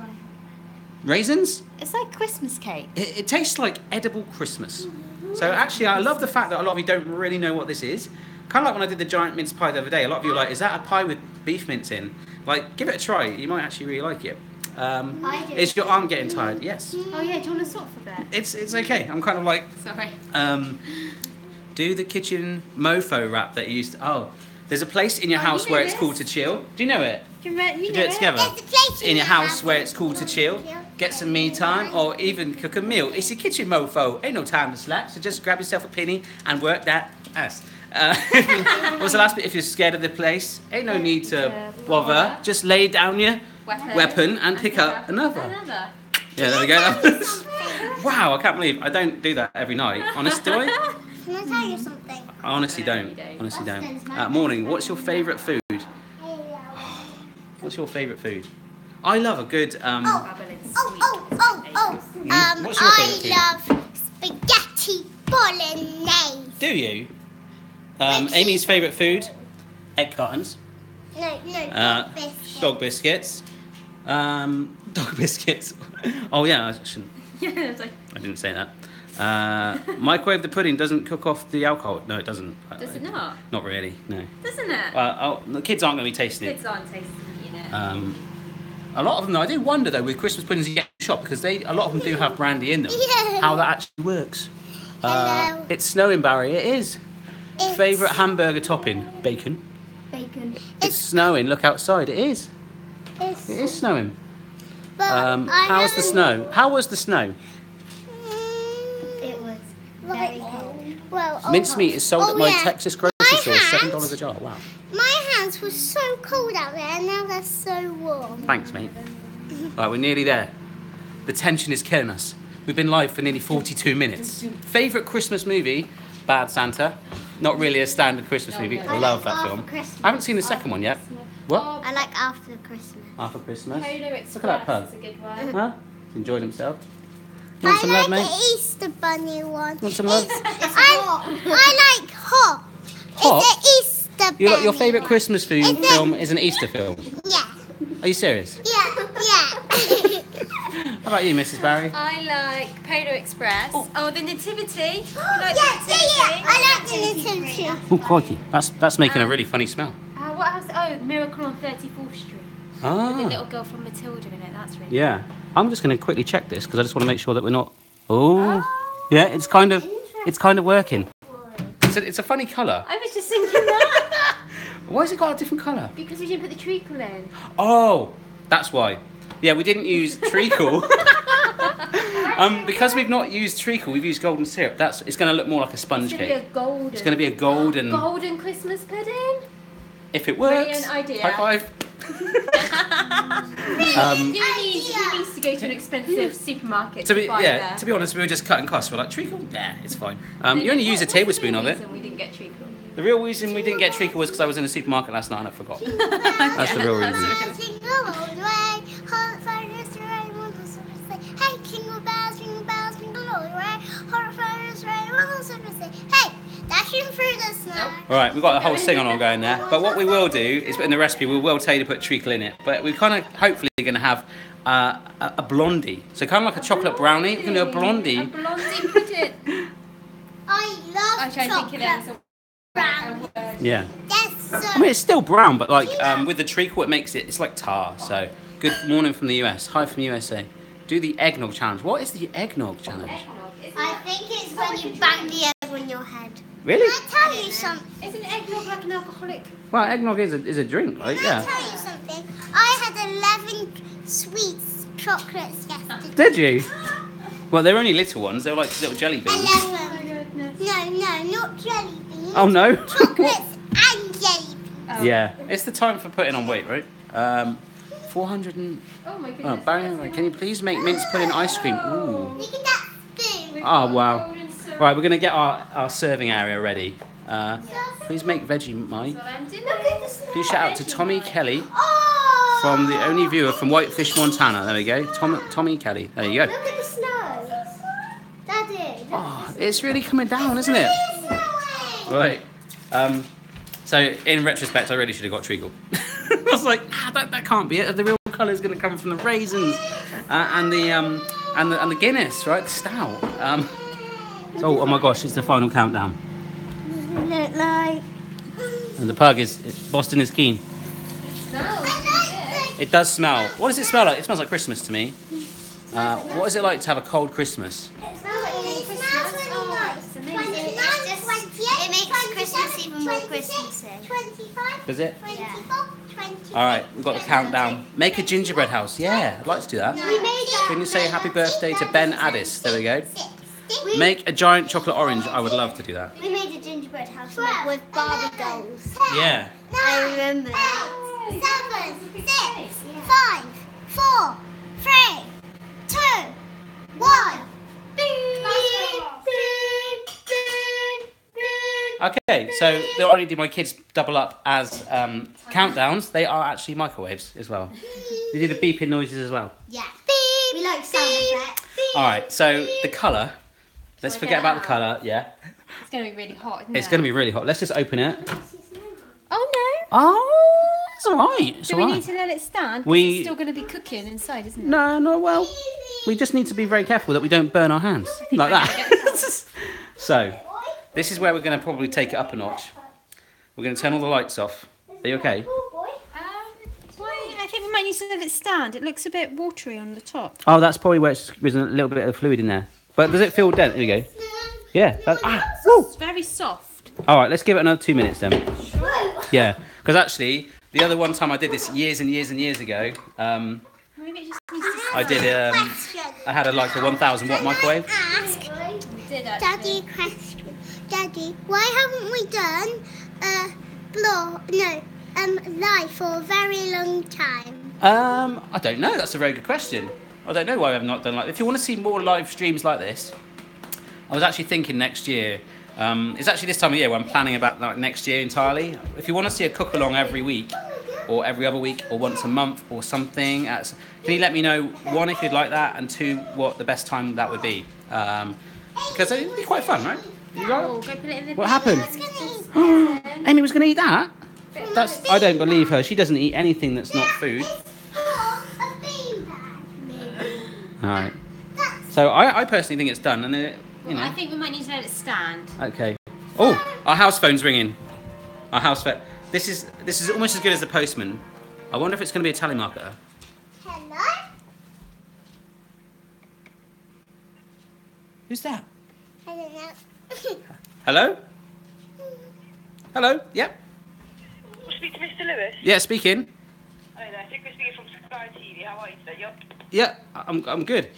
Raisins? It's like Christmas cake. It, it tastes like edible Christmas. So actually, I love the fact that a lot of you don't really know what this is. Kind of like when I did the giant mince pie the other day. A lot of you were like, "Is that a pie with beef mince in?" Like, give it a try. You might actually really like it. Um, is your arm getting tired? Yes. Oh yeah, do you want to stop for a bit? It's it's okay. I'm kind of like, Sorry. um, do the kitchen mofo rap that you used. To, oh, there's a place in your Oh, you house know where it's this. cool to chill. Do you know it? Do you, remember, you Should know do it together. There's a place in your house where it's cool to chill, get some me time, or even cook a meal. It's your kitchen mofo. Ain't no time to slack, so just grab yourself a penny and work that ass. Uh, what's the last bit? If you're scared of the place, ain't no need to bother. Just lay down your Weapon. weapon and pick up another. Another. Yeah, there we go. wow, I can't believe I don't do that every night. Honest, do I? Can I tell you something? I honestly No, don't. don't. Honestly don't. Uh, morning. What's your favourite food? What's your favourite food? I love a good. Um, Bubbling Oh, oh, oh, oh. Mm, Um, what's your favourite I love spaghetti bolognese. Do you? Um, Which- Amy's favourite food? Egg cartons. No, no, Uh, dog biscuit. dog biscuits. Um, dog biscuits. oh yeah, I shouldn't. Yeah, it's like, I didn't say that. Uh, microwave the pudding doesn't cook off the alcohol. No, it doesn't. does it not? Not really. No. Doesn't it? Uh, oh, the kids aren't going to be tasting it. Kids aren't tasting it. Um, a lot of them, though, I do wonder though with Christmas puddings you get in the shop because they a lot of them do have brandy in them. Yeah. How that actually works. Uh, Hello. it's snowing, Barry. It is. It's Favourite hamburger topping? Bacon. Bacon. It's snowing. Look outside. It is. It's, It is snowing. but Um, how's the snow? How was the snow? Mm, It was like, well, oh, Mincemeat is sold oh, at my yeah. Texas grocery My store, seven dollars a jar. Wow. My hands were so cold out there, and now they're so warm. Thanks, mate. Right, we're nearly there. The tension is killing us. We've been live for nearly 42 minutes. Favorite Christmas movie? Bad Santa. Not really a standard Christmas movie. I love that film. Christmas. I haven't seen the second one yet. What? I like after Christmas. After Christmas. Polar Express. Look at that pug. It's a good one. Huh? Enjoyed himself. You want I some like love, mate? the Easter bunny one. Want some love? I, I like hot. Hot? It's the Easter bunny. Your, your favourite. Christmas food, Is it- film is an Easter film. Yeah, Are you serious? yeah, yeah. How about you, Mrs. Barry? I like Polar Express. Oh, the Nativity. You yeah, like yeah, the yeah. Nativity? I like the nativity. Oh, crikey. That's, that's making a really funny smell. Uh, what else? Oh, Miracle on 34th Street. With the Ah. little girl from Matilda in it. That's really Yeah. I'm just going to quickly check this because I just want to make sure that we're not. Oh. Yeah, it's kind of, it's kind of working. It's a, it's a funny colour. I was just thinking that. Why has it got a different colour? because we didn't put the treacle in. Oh, that's why. Yeah, we didn't use treacle. um, because we've not used treacle, we've used golden syrup. That's it's going to look more like a sponge It's going to be cake. a golden. It's going to be a golden. golden Christmas pudding. If it works. Brilliant idea. High five. um, You need, you needs to go to an expensive supermarket to to, be buy yeah, that. to be honest, we were just cutting costs. We're like treacle, yeah, it's fine. Um, you only use a tablespoon of it. We didn't get treacle. The real reason we didn't get treacle was because I was in the supermarket last night and I forgot. That's the real reason. Jingle all the way, hot fires rain, one who's super say, hey, jingle bells, jingle bells, jingle all the way, hot fires rain, one who's super say, hey, dashing through the snow. All right, we've got a whole sing on going there. But what we will do is, in the recipe, we will tell you to put treacle in it. But we're kind of hopefully going to have uh, a, a blondie. So kind of like a chocolate brownie. We're going to do a blondie. A blondie. blondie pudding. I love I try and think of it chocolate a brown. word. Yeah. That's I mean, it's still brown, but like um, with the treacle, it makes it. It's like tar. So good morning from the US. Hi from USA. Do the eggnog challenge. What is the eggnog challenge? I think it's when you bang the egg on your head. Really? Can I tell you something? Isn't eggnog like an alcoholic? Well, eggnog is a, is a drink, right? Can I Yeah. tell you something? I had 11 sweets, chocolates yesterday. Did you? Well, they're only little ones. They're like little jelly beans. 11. No, no, not jelly beans. Oh no. Chocolates and jelly beans. yeah, it's the time for putting on weight, right? Um, 400 and... Oh my Oh, goodness. Barry, can you please make mince pudding ice cream? Ooh. Look at that spoon. Oh, wow. Right, we're going to get our, our serving area ready. Uh, please make Vegemite. Well, I'm doing Look at the snow. Please shout out to Tommy Kelly Oh! from the only viewer from Whitefish, Montana. There we go. Tom, Tommy Kelly. There you go. Look at the snow. Daddy. Oh, it's really coming down, isn't it? Right. Um, so, in retrospect, I really should have got treacle. I was like, ah, that, that can't be it. The real colour is going to come from the raisins uh, and the um, and the and the Guinness, right? The stout. Um, oh, oh my gosh, it's the final countdown, Look like. and the pug is Boston is keen. It does smell. What does it smell like? It smells like Christmas to me. Uh, what is it like to have a cold Christmas? It smells really nice. It's just- 28, it makes Christmas even more 26, Christmassy. Does it? 24, 25. All right, we've got the countdown. Make a gingerbread house. Yeah, I'd like to do that. Can you say happy birthday to Ben Addis? There we go. Make a giant chocolate orange. I would love to do that. we made a gingerbread house with Barbie dolls. Yeah. I remember Seven, six, five, four, three, two, one. Okay, so not only do my kids double up as um, countdowns, they are actually microwaves as well. They do the beeping noises as well. Yeah. Beep, We like sound effects. All right, so the colour. Let's forget about the colour. Yeah, It's going to be really hot, isn't it's it? going to be really hot. Let's just open it. Oh no. Oh, it's all right. It's Do all we right. need to let it stand? 'Cause We- It's still going to be cooking inside, isn't it? No, no. Well, we just need to be very careful that we don't burn our hands like that. so, this is where we're going to probably take it up a notch. We're going to turn all the lights off. Are you okay? Why- I think we might need to let it stand. It looks a bit watery on the top. Oh, that's probably where it's, there's a little bit of fluid in there. But does it feel dead? There you go. Yeah. That, ah, woo. It's very soft. All right, let's give it another two minutes then. Yeah, because actually, the other one time I did this years and years and years ago, um, Maybe it just needs to I did. Um, I had a like a 1,000 watt microwave. Ask did. Daddy a question. Daddy, why haven't we done a blog? No, um, live for a very long time. Um, I don't know. That's a very good question. I don't know why I've not done like. If you want to see more live streams like this, I was actually thinking next year. Um, it's actually this time of year where I'm planning about like next year entirely. If you want to see a cook along every week, or every other week, or once a month, or something, can you let me know one if you'd like that, and two what the best time that would be? Um, because it'd be quite fun, right? You got Oh, go it What happened? Who's gonna eat Amy was going to eat that. That's. I don't believe her. She doesn't eat anything that's not food. Oh. All right. So I, I personally think it's done, and it, you I think we might need to let it stand. Okay. Oh, our house phone's ringing. Our house phone. This is this is almost as good as the postman. I wonder if it's going to be a telemarketer. hello. Who's that? I don't know. Hello. Hello. Yep. We'll speak to Mr. Lewis. Yeah, speaking. Hi there, I think we're speaking from Sky TV. How are you today? You're... Yeah, I'm I'm good.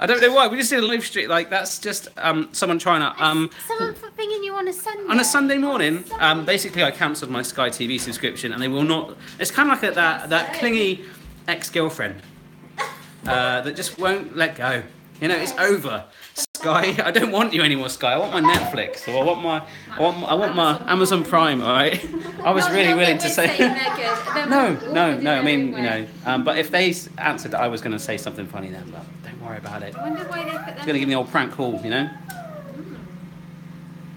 I don't know why. We just did a live stream. Like that's just um someone trying to um Someone for bringing you on a Sunday. on a Sunday morning, um, basically I cancelled my Sky TV subscription, and they will not. It's kind of like a, that that clingy ex-girlfriend uh, that just won't let go. You know, it's over. Sky, I don't want you anymore, Sky. I want my Netflix, or I want my, I want, my, I want my Amazon Prime. All right. I was No, really willing to say. they're good. They're No, no, no. I mean, you know, um, but if they answered that I was going to say something funny, then well, don't worry about it. I wonder why they put It's going to give me the old prank call, you know.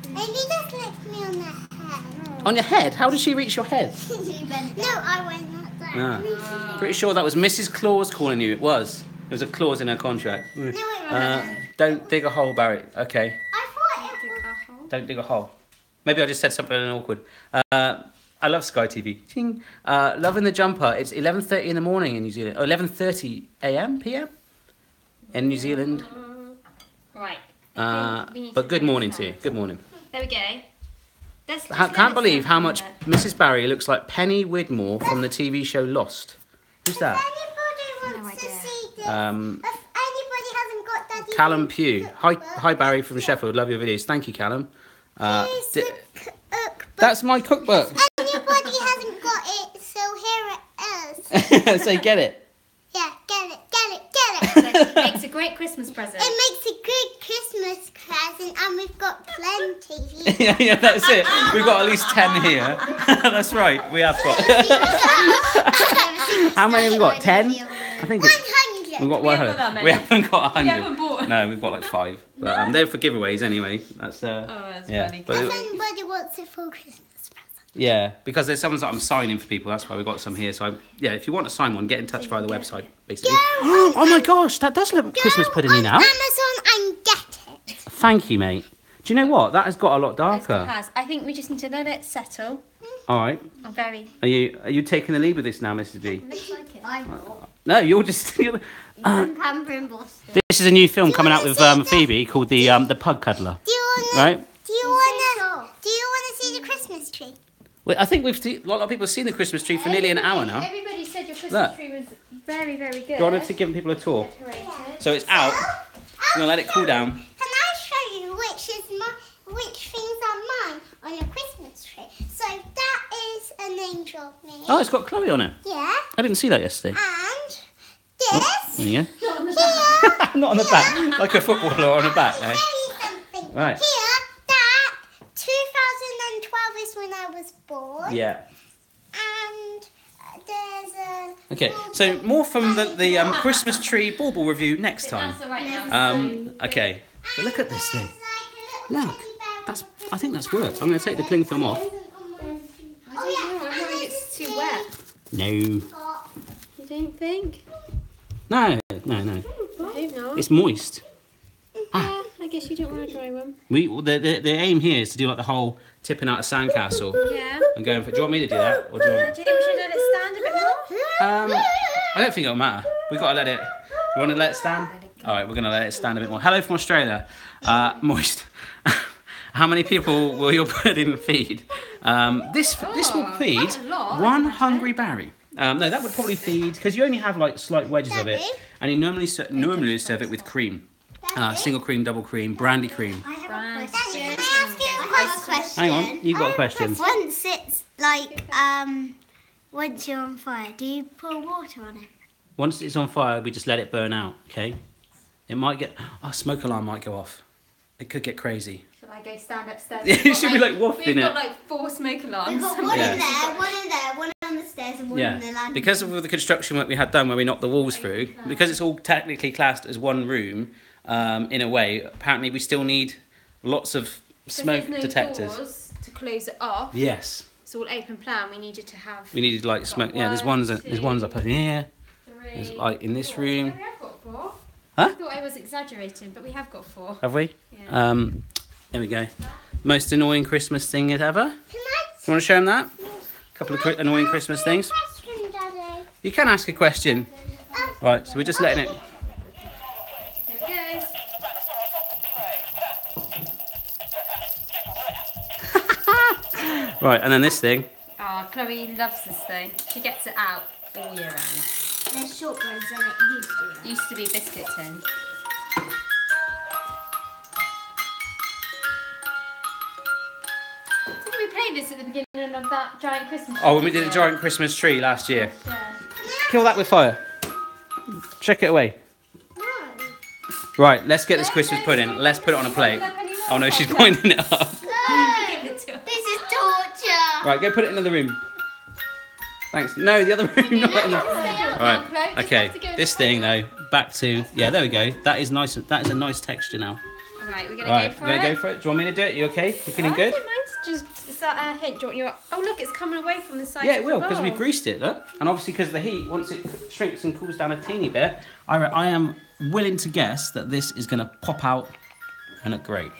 Maybe just licked me on the head. On your head? How did she reach your head? no, I went not. Pretty sure that was Mrs. Claus calling you. It was. There was a clause in her contract. No, Uh, don't dig a hole, Barry. Okay. I thought it was. Don't dig a hole. Maybe I just said something awkward. Uh, I love Sky TV. Ching. Uh, loving the jumper. It's 11:30 in the morning in New Zealand. Oh, 11:30 a.m. p.m. in New Zealand. Right. Uh, but good morning this to you. Good morning. There we go. Let's I just can't let believe sit how in much there. Mrs. Barry looks like Penny Widmore from the TV show Lost. Who's that? Anybody wants No to idea. see the... Um, if anybody hasn't got Daddy Callum Blue's Pugh. Hi, cookbook, hi Barry from Sheffield. Love your videos. Thank you, Callum. Uh, here's di- the cookbook. that's my cookbook. Anybody hasn't got it, so here it is. so get it. Yeah, get it, get it, get it. It makes a great Christmas present. It makes a good Christmas present, and we've got plenty. yeah, yeah, that's it. We've got at least ten here. that's right. We have got. How many have we got? Ten? I think it's, hundred. we've got We one haven't got hundred. We haven't got a We haven't hundred. bought. No, we've got like five. But um, they're for giveaways anyway. That's uh. Oh, that's yeah. funny. But If it- anybody wants it for Christmas present. yeah, because there's someone's that I'm signing for people. That's why we've got some here. So I, yeah, if you want to sign one, get in touch via the website, basically. Go oh my gosh, that does look Christmas Go pudding on now. Amazon and get it. Thank you, mate. Do you know what? That has got a lot It darker. has. I think we just need to let it settle. All right. I'm very. Are you are you taking the lead with this now, Mr. G? Looks like it. I'm not. No, you're just. You're, I'm pampering Boston. this is a new film coming out with um. Phoebe called the um, the Pug Cuddler. Do you wanna? Right. Do you wanna? Do you wanna see the Christmas tree? Well, I think we've seen, a lot of people have seen the Christmas tree for nearly an hour now. Everybody said your Christmas Look. tree was very, very good. Do you want us to give people a tour? Decorated. So it's out. I'm gonna let it cool down. Can I show you which is my, which things are mine on a Christmas tree? So that is an angel of me. Oh, it's got Chloe on it. Yeah. I didn't see that yesterday. And this There you go. here. Not on the back, like a footballer on the back. Eh? tell you something. Right. Here, that 2012 is when I was born. Yeah. And uh, there's a. Okay. So more from the the um, Christmas tree bauble review next time. That's all right now. Um. Okay. But look at this thing. Look. That's. I think that's worked. I'm gonna take the cling film off. Oh, yeah. I worry it's too wet. No. You don't think? No. No. No. I hope not. It's moist. Yeah, I guess you don't want a dry one. We the, the the aim here is to do like the whole tipping out a sandcastle Yeah. and going for. Do you want me to do that? Or do you Do you think we should let it stand a bit more? um. I don't think it'll matter. We have gotta let it. You want to let it stand? All right, we're gonna let it stand a bit more. Hello from Australia. Uh, moist. How many people will your pudding feed? Um, this this will Oh, feed lot, one hungry Barry. Um, no, that would probably feed because you only have like slight wedges of it, and you normally ser- normally serve it with cream, uh, single cream, double cream, brandy cream. I have a question. Can I ask you a question? Hang on, you've got a question. Once it's like, um, once you're on fire, do you pour water on it? Once it's on fire, we just let it burn out. Okay, it might get. Oh, smoke alarm might go off. It could get crazy. Should I go stand upstairs? Yeah, We've you got, should be, like, wafting We've got it. like four smoke alarms. We've got one Yeah. in there, one in there, one on the stairs, and one in the Yeah, landing. because of the construction work we had done where we knocked the walls through, because it's all technically classed as one room, um, in a way, apparently we still need lots of Because smoke no detectors. doors to close it off. Yes, It's all open plan. We needed to have we needed like smoke. Yeah, there's One, ones. There's ones up in here. three. There's like in this four. room. Yeah, we have got four. Huh? I thought I was exaggerating, but we have got four. Have we? Yeah. Um, there we go. Most annoying Christmas thing ever. Can I You want to show them that? A couple of cri- annoying Christmas things. You can ask a question. Right, so we're just letting it. There it goes. Right, and then this thing. Oh, Chloe loves this thing. She gets it out all year round. There's shortbreads in it used to. Used to be biscuit tin. Play this at the beginning of that giant Christmas Oh, when we did a giant Christmas tree last year. Yeah. Kill that with fire. Check it away. No. Right, let's get this Christmas pudding. Let's put it on a plate. Oh no, she's pointing it up. Give it to her. This is torture. Right, go put it in the other room. Thanks. No, the other room, not in the. Right. Okay. This thing though, back to yeah. There we go. That is nice. That is a nice texture now. Right, we're gonna Right, go for we're gonna it. go for it. Do you want me to do it? You okay? You feeling I good? don't. Just is that a hint? Do you want your? Oh look, it's coming away from the side. Yeah, it will because we greased it. Look, and obviously because the heat, once it shrinks and cools down a teeny bit, I, I am willing to guess that this is gonna pop out and look great.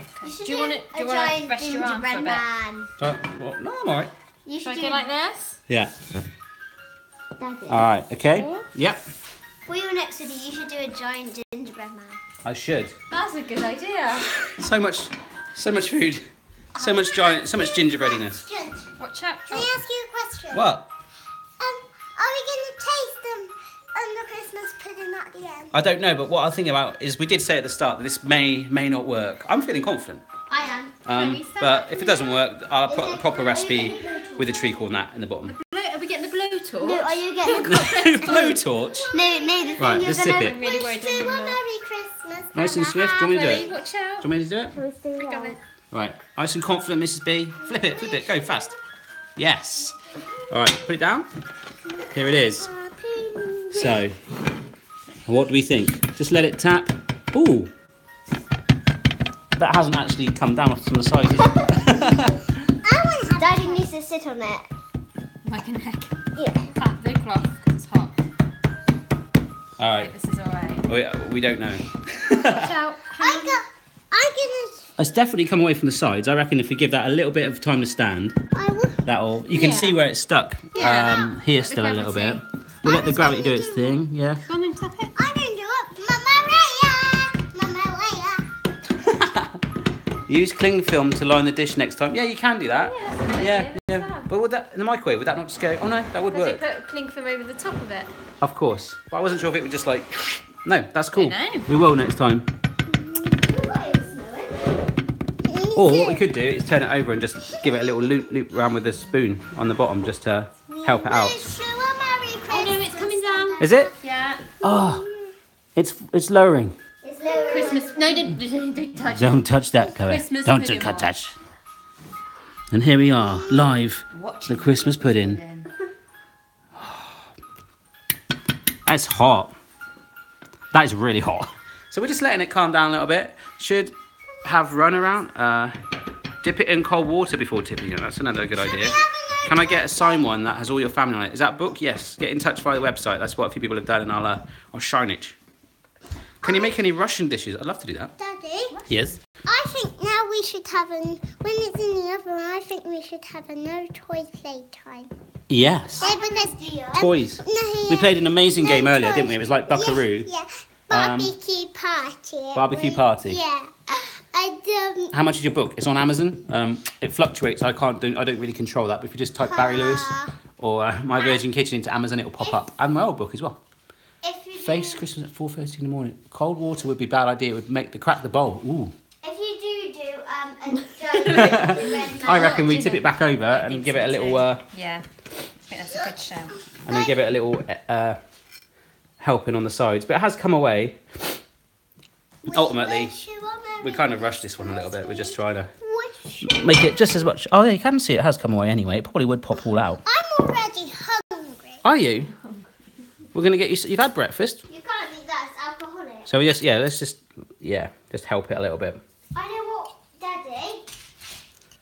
Do you want it? Do you a want to giant rest your arm for a gingerbread bit? man. Uh, well, no, I'm alright. You Should I should go do like this? Yeah. Daddy. All right. Okay. Four. Yep. For your next video, you should do a giant gingerbread man. I should. That's a good idea. So much, so much food, so much giant, so much gingerbreadiness. Watch out. Can I ask you a question? What? Um, are we going to taste them on the Christmas pudding at the end? I don't know, but what I think about is we did say at the start that this may may not work. I'm feeling confident. I am. Um, but if it doesn't work, I'll put a proper recipe with a treacle and that in the bottom. Blow, are we getting the blowtorch? No, are you getting the Blowtorch. No, no, the thing Right, you're let's sip gonna it. Really worried Wish you I'm a Merry Christmas. Nice and swift. Do you want me to do it? watch Do out. you want me to do it? I got it. Right. Nice and confident, Mrs. B. Flip it, flip it. Go fast. Yes. All right. Put it down. Here it is. So, what do we think? Just let it tap. Ooh. That hasn't actually come down off some of the sides. Is? Daddy needs to sit on it. Like an egg. Yeah. Tap the cloth. It's hot. All right. This is alright. We, oh, we don't know. Watch out. I got. I'm gonna. It's definitely come away from the sides. I reckon if we give that a little bit of time to stand, I that'll. You can Yeah. see where it's stuck. Yeah. Um, here The still a little bit. We'll let the gravity do its thing. Yeah. Go on and tap it. I'm gonna do it. Mama Raya. Mama Raya. Use cling film to line the dish next time. Yeah, you can do that. Yeah, that's a good Yeah, yeah. But would that in the microwave? Would that not just go? Oh no, that would Does it work. put cling film over the top of it? Of course. But I wasn't sure if it would just like. No, that's cool. We will next time. Or what we could do is turn it over and just give it a little loop loop around with a spoon on the bottom just to help it out. Wish you a Merry Christmas. Oh no, it's coming down. Is it? Yeah. Oh, it's it's lowering. It's low. Christmas. No, don't, don't, don't touch it. Don't touch that, Chloe. Christmas Don't pudding touch watch. that. And here we are, live. Watch The Christmas pudding. pudding. That's hot. That is really hot. So we're just letting it calm down a little bit. Should have run around. Uh, dip it in cold water before tipping it. That's another good idea. Can I get a signed one that has all your family on it? Is that book? Yes. Get in touch via the website. That's what a few people have done, and I'll uh, I'll shine it. Can you make any Russian dishes? I'd love to do that. Daddy, Yes. I think now we should have an. When it's in the oven, I think we should have a no toy playtime. Yes. Yeah, because, um, Toys. no, We played an amazing no game earlier, didn't we? It was like Buckaroo. Yeah, yeah. barbecue party. Barbecue We- party. Yeah. I. How much is your book? It's on Amazon. Um, it fluctuates. I can't do. I don't really control that. But if you just type Barry Lewis or uh, My Virgin Kitchen into Amazon, it'll pop up. And my old book as well. If you Face do, Christmas at four thirty in the morning. Cold water would be a bad idea. It would make the crack the bowl. Ooh. if you do do um a I reckon we tip it back over and give it a little, uh, Yeah. I think that's a good shout. and then give it a little uh, helping on the sides. But it has come away. Ultimately, we kind of rushed this one a little bit. We're just trying to make it just as much. Oh, yeah, you can see it has come away anyway. It probably would pop all out. I'm already hungry. Are you? We're gonna get you. You've had breakfast. You can't think that's alcoholic. So yes, yeah, let's just yeah, just help it a little bit. I know what, Daddy.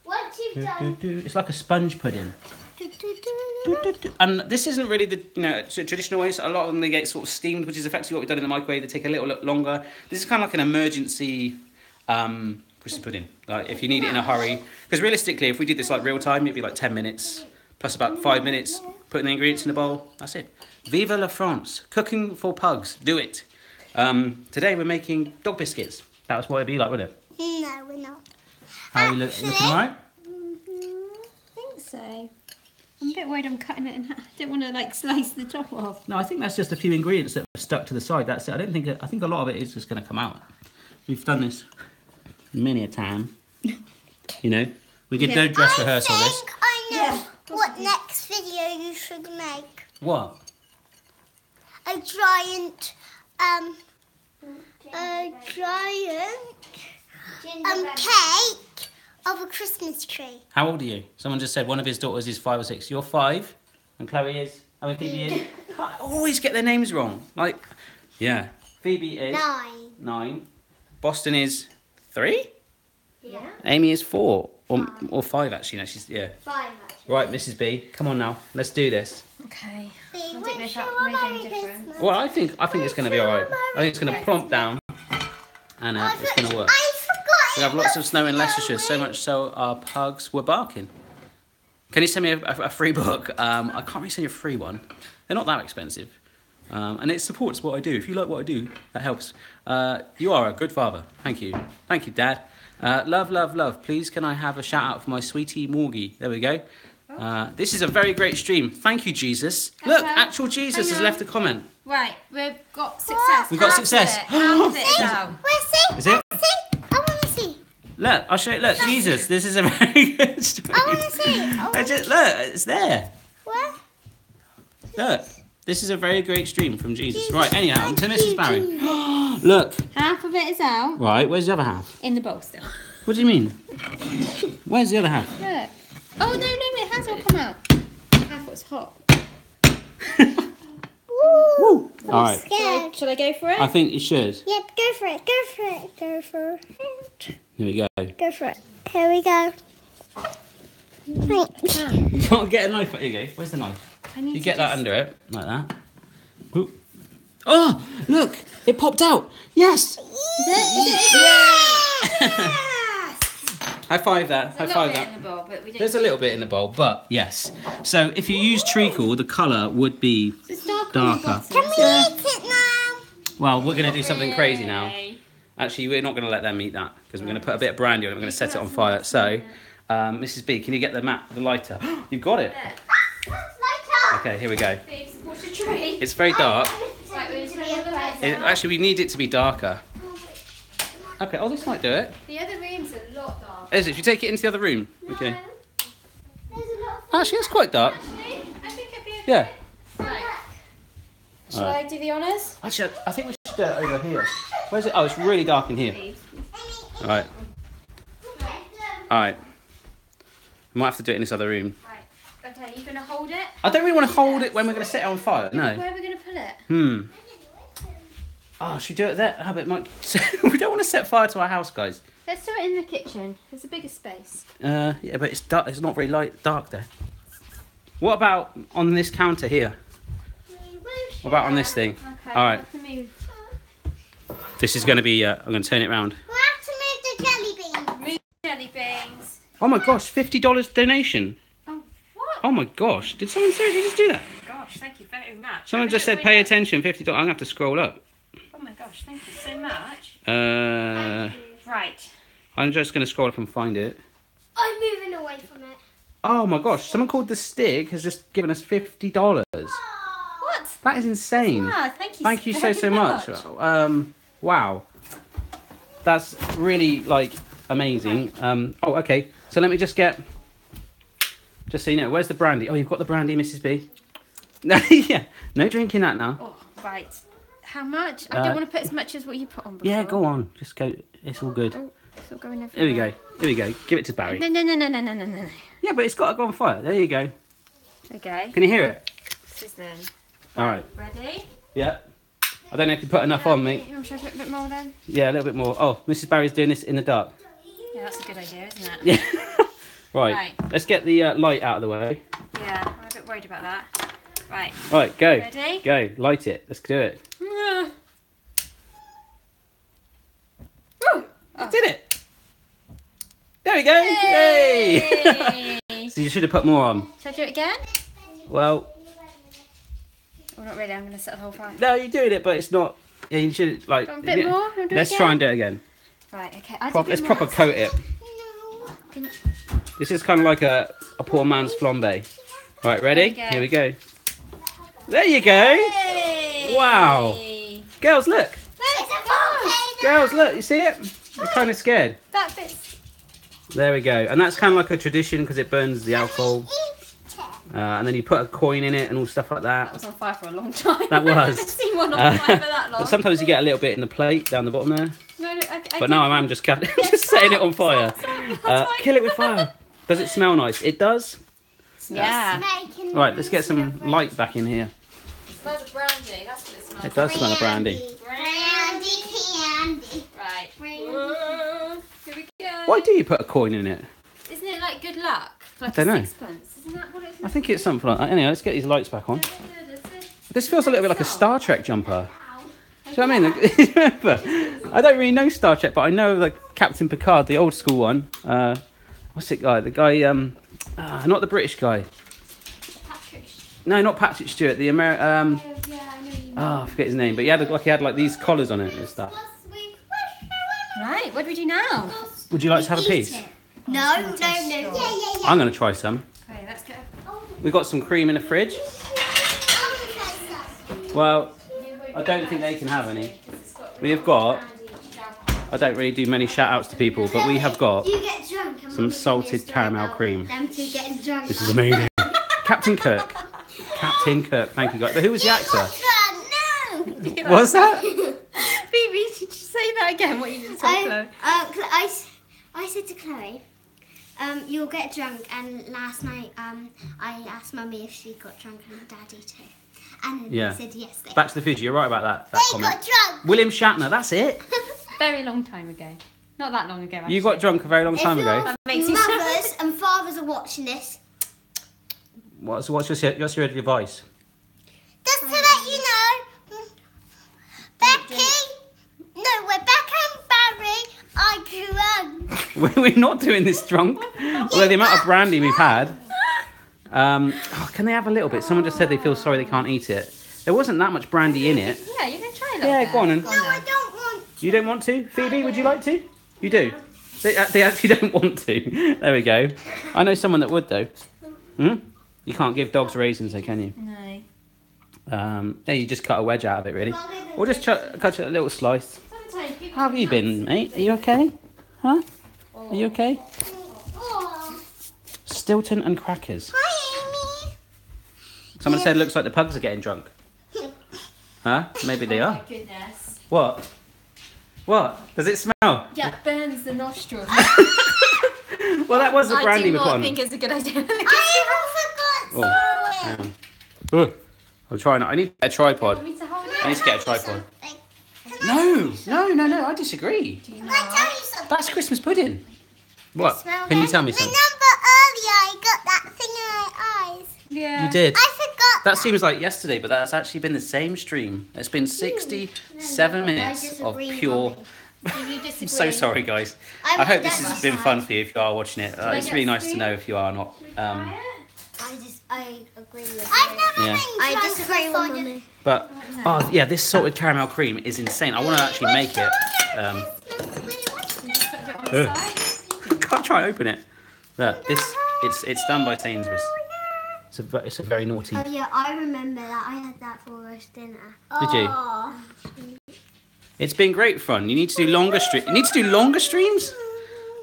Once you've done. It's like a sponge pudding. And this isn't really the you know traditional way. So a lot of them they get sort of steamed, which is effectively what we've done in the microwave. They take a little longer. This is kind of like an emergency um, Christmas pudding. Like if you need it in a hurry, because realistically, if we did this like real time, it'd be like ten minutes plus about five minutes putting the ingredients in the bowl. That's it. Viva la France! Cooking for pugs. Do it. Um, today we're making dog biscuits. That was what it'd be like, wouldn't it? No, we're not. How are we look, looking Actually- alright? I think so. I'm a bit worried I'm cutting it in half. I don't want to like slice the top off. No, I think that's just a few ingredients that are stuck to the side. That's it. I don't think. I think a lot of it is just going to come out. We've done this many a time. You know, we did no dress rehearsal. I This think I know what next video you should make. what? A giant, um, a giant, um, cake of a Christmas tree. How old are you? Someone just said one of his daughters is five or six. You're five, and Chloe is. How many Phoebe is? I always get their names wrong. Like, yeah, Phoebe is Nine. nine. Boston is three. Yeah. Amy is four or or five actually. No, she's yeah. Five. Right, Mrs. B, come on now. Let's do this. Okay. See, I'll do this you up, a make any difference. Well, I think I think it's going to be all right. I think it's going to plump down, and uh, it's going to work. I forgot. We have lots of snow in Leicestershire, so much so our pugs were barking. Can you send me a, a, a free book? Um, I can't really send you a free one. They're not that expensive. Um, and it supports what I do. If you like what I do, that helps. Uh, you are a good father. Thank you. Thank you, Dad. Uh, love, love, love. Please, can I have a shout out for my sweetie Morgie? There we go. Uh, this is a very great stream. Thank you, Jesus. Look, Hello. actual Jesus has Hello. left a comment. Right, we've got success. We've got Half of success. it, Half of it is out. Where's see? Is it? See? I want to see. Look, I'll show you. Look, Jesus. This is a very good stream. Oh, I want to see. I I wanna just, look, it's there. Where? Look, this is a very great stream from Jesus. Jesus, Right, anyhow, on to thank you, Mrs. Barry. Look, Half of it is out right, where's the other half? in the bowl still. What do you mean? Where's the other half? Look. Oh no, no, it has all come out. Half was hot. Woo. All right, Scared. Shall I go for it? I think you should. Yep, go for it. Go for it. Go for it. Here we go. Go for it. Here we go. Thanks. Ah. You can't get a knife. Here you go. Where's the knife? I need You to get that under it, like that. Whoop. Oh, look, it popped out. Yes. High five that. High There's a little five bit that. in the bowl, but. There's a little bit in the bowl, but yes. So if you use treacle, the colour would be. Darker. Darker. On the Can we eat it now? Well, we're going to do something crazy now. Actually, we're not going to let them eat that because we're going to put a bit of brandy on it. We're going to set it on fire. So, um, Mrs. B, can you get the mat, the lighter? You've got it. Okay, here we go. Babes, what's the tray? It's very dark. Right, we're just gonna put the It, actually, we need it to be darker. Okay. Oh, this might do it. The other room's a lot dark. Is it? If you take it into the other room. Okay. There's a lot Actually, it's quite dark. Actually, I think it'd be okay. Yeah. Shall. I do the honours? Actually, I think we should do it over here. Where's it? Oh, it's really dark in here. All right. All right. I might have to do it in this other room. Right. Okay, you gonna hold it? I don't really want to hold it when we're going to set it on fire. No. Where are we gonna put it? Hmm. Oh, should we do it there? How about it might? we don't want to set fire to our house, guys. Let's do it in the kitchen. It's a bigger space. Uh, yeah, but it's dark. It's not very light, dark there. What about on this counter here? What about on this thing? Okay. All right. I can move. This is going to be. Uh, I'm going to turn it around. We have to move the jelly beans. Move jelly beans. Oh my gosh! Fifty dollars donation. Oh, what? Oh my gosh! Did someone seriously just do that? Gosh, thank you very much. Someone just said pay attention. Fifty dollars. I'm gonna have to scroll up. Oh my gosh, thank you so much. Uh, Right. I'm just gonna scroll up and find it. I'm moving away from it. Oh my gosh! Someone called the Stig has just given us fifty dollars. What? That is insane. Ah, thank you. Thank you so very so much. Um, wow, that's really like amazing. Um, oh, okay. So let me just get, just so you know, where's the brandy? Oh, you've got the brandy, Mrs. B. No, yeah, no drinking that now. Oh, right. How much? I Uh, don't want to put as much as what you put on before. Yeah, go on. Just go. It's all good. Oh, it's all going Here we go. Here we go. Give it to Barry. No, no, no, no, no, no, no, no. Yeah, but it's got to go on fire. There you go. Okay. Can you hear it? This is then. All right. Ready? Yeah. I don't know if you put enough on, mate. You want to put a bit more then? Yeah, a little bit more. Oh, Mrs. Barry's doing this in the dark. Yeah, that's a good idea, isn't it? Yeah. right. Right. Let's get the uh, light out of the way. Yeah, I'm a bit worried about that. Right. All right, go. Ready? Go. Light it. Let's do it. Ooh. I did it. There we go. Yay! Yay! so you should have put more on. Shall I do it again? Well, Well, not really. I'm going to set the whole fire. no, you're doing it, but it's not. Yeah, you should like. Got a bit yeah. more? Wanna do it Let's again? try and do it again. Right. Okay. I Prop, let's proper coat it. Can you- This is kind of like a, a poor man's flambe. Right, ready? There we. Here we go. There you go. Yay! Wow. Girls, look. It's a volcano. Girls, look. You see it? They're kind of scared. That bit's There we go. And that's kind of like a tradition because it burns the alcohol. Eat it. Uh, and then you put a coin in it and all stuff like that that. was on fire for a long time. That was. I haven't seen one on Uh, fire for that long. but sometimes you get a little bit in the plate down the bottom there. no, no, I, I But now I am just, cap- just setting it on fire. That's Uh, kill it with fire. Does it smell nice? It does. Yeah. Making Right, let's get some light back in here. smells of brandy. That's what it smells. It does smell of brandy. Brandy candy. Right. Brandy. Whoa. Here we go. Why do you put a coin in it? Isn't it like good luck? Like don't know. sixpence. Isn't that what it's I think it's something like that. Anyway, let's get these lights back on. This feels a little bit like a Star Trek jumper. Do you know what I mean? Remember, I don't really know Star Trek, but I know like Captain Picard, the old school one. Uh, what's it guy? The guy, um, uh, not the British guy. Patrick. No, not Patrick Stewart. The Amer- um, Yeah, I know you Oh, I forget his name, but he had like he had like these collars on it and stuff. Right, what do we do now? Would you like to have a piece? No, no, no. Yeah, yeah, yeah. I'm gonna try some. Okay, let's go. We've got some cream in the fridge. Well, I don't think they can have any. We have got. I don't really do many shout outs to people, but we have got You get drunk. and some salted give you a story caramel cream. Them two getting drunk. This is amazing. Captain Kirk. Captain Kirk. Thank you, guys. But who was the actor? No. Was that? Phoebe, did you say that again? What you just I, said? uh, Cl- I, s- I said to Chloe, um, you'll get drunk. And last night, um, I asked Mummy if she got drunk and Daddy too. And Yeah. they said yes. They, Back to the Future. You're right about that. that they comment. got drunk. William Shatner. That's it. Very long time ago. Not that long ago. Actually. You got drunk a very long time ago. That makes you mothers and fathers are watching this, What's what's your what's your advice? just to let you know, Becky, no, Rebecca and Barry are drunk. We're not doing this drunk. Although the amount of brandy we've had. Um, oh, can they have a little bit? Someone just said they feel sorry they can't eat it. There wasn't that much brandy in it. Yeah, you can try a little Yeah, bit. go on then. No, I don't want. You don't want to? Phoebe, would you like to? You do? They, uh, they actually don't want to. There we go. I know someone that would though. Hmm? You can't give dogs raisins though, can you? No. Um, yeah, you just cut a wedge out of it really. Or just ch- cut a little slice. How have you been, mate? Are you okay? Huh? Are you okay? Oh, Stilton and crackers. hi, Amy. Someone said it looks like the pugs are getting drunk. Huh? Maybe they oh are. Goodness. What? What? Does it smell? Yeah, it burns the nostrils. Well, that was the I brandy do we put not on. think it's a good idea. I even Oh, forgot hang something. on. Ugh. I'm trying. I need a tripod. Want me to hold I need to get a tripod. Something. No, no, no, no. I disagree. Can I tell you something? That's Christmas pudding. What? Smell Can you it. tell me something? Remember earlier I got that thing in my eyes. Yeah. You did. I forgot. That seems like yesterday, but that's actually been the same stream. It's been 67 minutes of disagree, pure. Mummy. Do you disagree? I'm so sorry, guys. I'm I hope this has been fun for you if you are watching it. Uh, it's really nice to know if you are not. Um, I just I agree with you. I've never Yeah. been I disagree with Mummy. But oh yeah, this salted caramel cream is insane. I want to actually make it. Um, can't try and open it. Look, this it's it's done by Sainsbury's. It's a it's a very naughty. Oh yeah, I remember that. I had that for roast dinner. Did you? Oh. It's been great fun. You need to do longer stream. You need to do longer streams.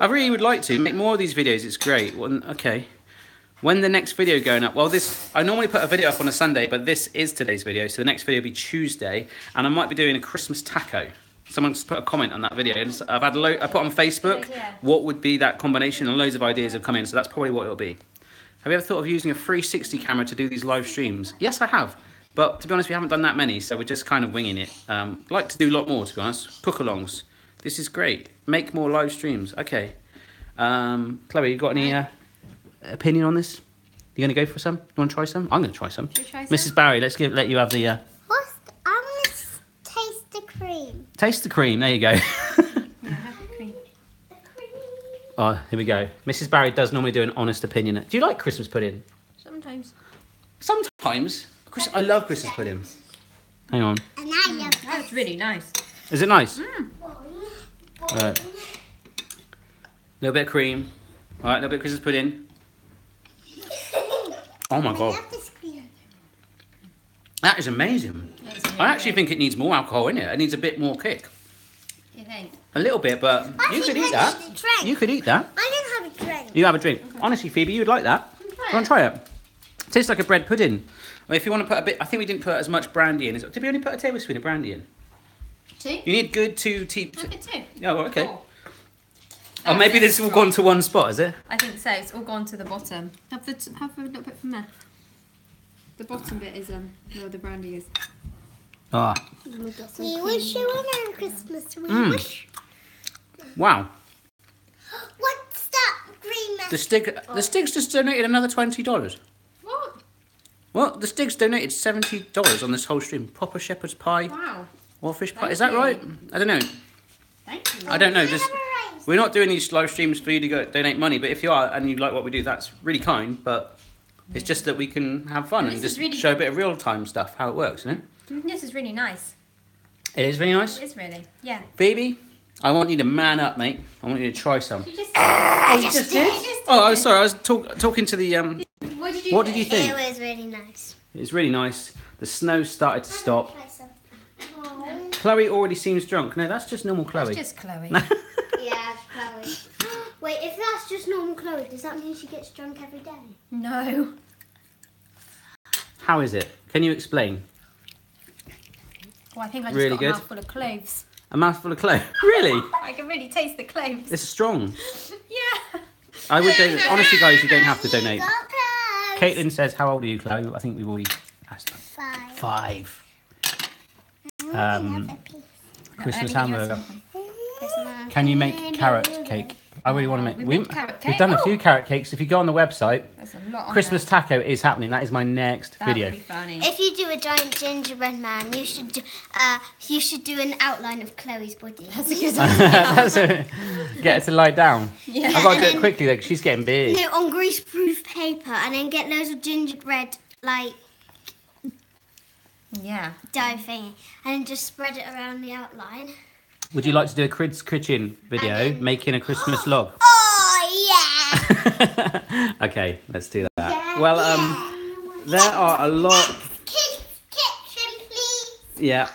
I really would like to make more of these videos. It's great. Well, okay. When the next video going up? Well, this I normally put a video up on a Sunday, but this is today's video, so the next video will be Tuesday, and I might be doing a Christmas taco. Someone's put a comment on that video, and I've had a lo- I put on Facebook Yeah. what would be that combination, and loads of ideas have come in, so that's probably what it'll be. Have you ever thought of using a 360 camera to do these live streams? Yes, I have. But to be honest, we haven't done that many, so we're just kind of winging it. Um, like to do a lot more, to be honest. Cook alongs. This is great. Make more live streams. Okay. Um, Chloe, you got any uh, opinion on this? You gonna go for some? You want to try some? I'm gonna try some. Should we try some? Mrs. Barry, let's give let you have the uh, What's the, I'm gonna taste the cream. taste the cream. There you go. Yeah, have the cream. oh, here we go. Mrs. Barry does normally do an honest opinion. Do you like Christmas pudding? Sometimes. Sometimes. Chris- I love Christmas pudding. Hang on. And I love That's really nice. Is it nice? Mm. Alright. little bit of cream. Alright, a little bit of Christmas pudding. Oh my god. love this cream. That is amazing. I actually think it needs more alcohol in it. It needs a bit more kick. You think? A little bit, but I you could eat that. drink. You could eat that. I can have a drink. You have a drink. Honestly, Phoebe, you would like that. Want to try it? tastes like a bread pudding. Well, if you want to put a bit, I think we didn't put as much brandy in. Did we only put a tablespoon of brandy in? Two? You need good two tea. Look at two. Oh, yeah, okay. Four. Oh, maybe this has all gone to one spot, is it? I think so. It's all gone to the bottom. Have the t- have a little bit from there. The bottom bit is um where the brandy is. Ah, We wish you a Merry Christmas. We Mm. wish. wow. What's that green mess? The Stig, the Stigs just donated another twenty dollars. What? Well, the Stigs donated seventy dollars on this whole stream. Proper shepherd's pie Wow. or fish pie. Thank Is that you. right? I don't know. Thank you. I don't know. Just have a race. We're not doing these live streams for you to go donate money. But if you are and you like what we do, that's really kind. But It's just that we can have fun and This just really- show a bit of real time stuff, how it works, isn't it? This is really nice. It is really nice. It is really. Yeah. Phoebe, I want you to man up, mate. I want you to try some. You just. Oh, you just did? just Oh, I was sorry. I was talk, talking to the. Um, What did you? what did you think? It was really nice. It's really nice. The snow started to stop. Try some. Chloe already seems drunk. No, that's just normal Chloe. It's just Chloe. Yeah, Chloe. Wait, if that's just normal Chloe, does that mean she gets drunk every day? no. How is it? Can you explain? Well, I think I just Really got good. a mouthful of cloves. A mouthful of clove. Really? I can really taste the cloves. It's strong. Yeah. I would donate. Honestly, guys, you don't have to donate. Got. Caitlin says, "How old are you, Chloe?" I think we've already asked. her. Five. Five. Um, have a piece. Christmas hamburger. Can you make carrot cake? I really want to make. We We, made carrot We've cake. done a few carrot cakes. If you go on the website, There's a lot on Christmas there. taco is happening. That is my next That would video. be funny. If you do a giant gingerbread man, you should do, uh, you should do an outline of Chloe's body. That's a good idea. That's a, get her to lie down. Yeah. I've got to do it quickly though, 'cause she's getting big. No, on greaseproof paper, and then get loads of gingerbread like Yeah. dough thingy, and just spread it around the outline. Would you like to do a Chris kitchen video And making a Christmas log? Oh yeah! okay, let's do that. Well, um, there are a lot. Kids kitchen, please. Yeah.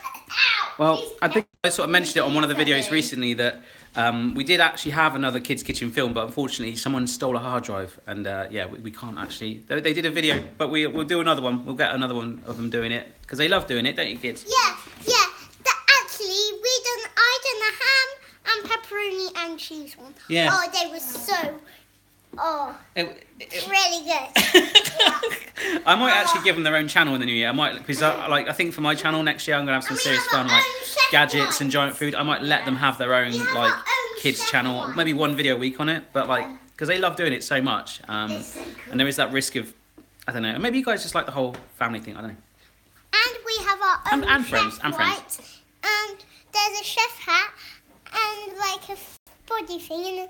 Well, I think I sort of mentioned it on one of the videos recently that um, we did actually have another kids' kitchen film, but unfortunately someone stole a hard drive, and uh, yeah, we, we can't actually. They, they did a video, but we we'll do another one. We'll get another one of them doing it because they love doing it, don't you, kids? Yeah, yeah. That actually, we done. I done a ham and pepperoni and cheese one. Yeah. Oh, they were so. Oh, It- it- really good. I might actually give them their own channel in the new year. I might because I, like I think for my channel next year I'm gonna have some serious have fun like gadgets and giant food. I might let them have their own like own kids channel, night. maybe one video a week on it, but like because they love doing it so much. Um, so cool. and there is that risk of I don't know. Maybe you guys just like the whole family thing. I don't know. And we have our own And- and chef friends, and friends. white, And there's a chef hat and like a body thing and a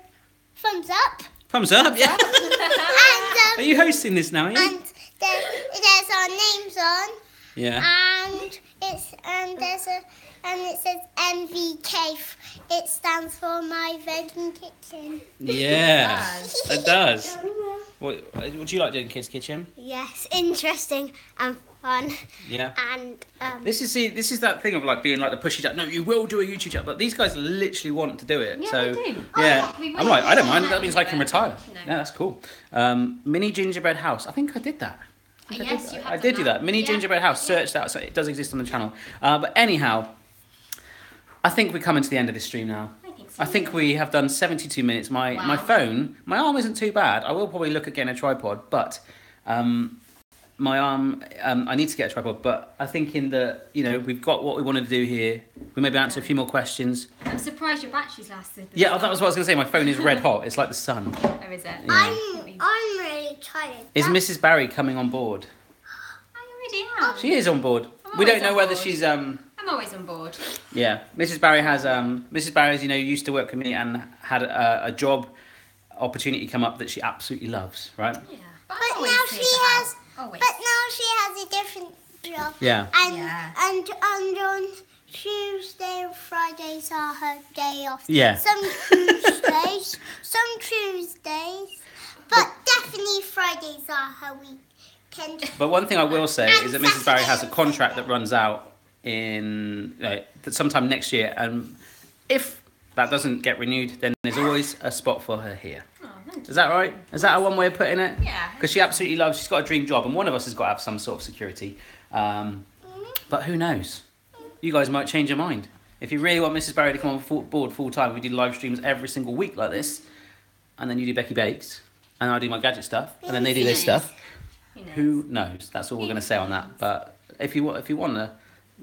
thumbs up. Thumbs up, yeah. and Are um, you hosting this now? Are you? and there, there's our names on Yeah. and it's and there's a and it says MVK. It stands for my virgin kitchen. Yeah. It does. What, what do you like doing, kids' kitchen? Yes, interesting and fun Yeah. and um. This is see, this is that thing of like being like the pushy dad. No, you will do a YouTube channel, but these guys literally want to do it. Yeah, so they do. yeah, Oh, we I'm like, I don't mind. That means I can retire. No. Yeah, that's cool. Um, mini gingerbread house. I think I did that. I I Yes, did, you have I done did do that. that. Mini Yeah. gingerbread house. Search that. So it does exist on the channel. Uh, but anyhow, I think we're coming to the end of this stream now. I think so. I think we have done 72 minutes. My my phone, my arm isn't too bad. I will probably look at getting a tripod, but um, my arm, um, I need to get a tripod. But I think in the, you know, we've got what we wanted to do here. We maybe answer a few more questions. I'm surprised your battery's lasted. this Yeah, that was what I was going to say. My phone is red hot. It's like the sun. Oh, is it? Yeah. I'm I'm really tired. Is That- Mrs. Barry coming on board? I already am. She is on board. I'm We don't know whether board. she's um. I'm always on board. Yeah, Mrs. Barry has um. Mrs. Barry's you know used to work with me and had a, a job opportunity come up that she absolutely loves. Right. Yeah. But I'm now she to has. Oh, help. Always. But now she has a different job. Yeah. And Yeah. and and on Tuesday and Fridays are her day off. Yeah. Some Tuesdays, some Tuesdays, but definitely Fridays are her weekend. But one thing I will say And is that Mrs. Barry has a contract that runs out in like, sometime next year, and if that doesn't get renewed, then there's always a spot for her here. Oh, thank you. Is that right? Is that a one way of putting it? Yeah. Because she absolutely loves. She's got a dream job, and one of us has got to have some sort of security. Um, but who knows? You guys might change your mind. If you really want Mrs. Barry to come on full, board full time, we do live streams every single week like this, and then you do Becky Bakes, and I do my gadget stuff, and then they do their stuff. Who knows? That's all we're going to say on that. But if you if you want to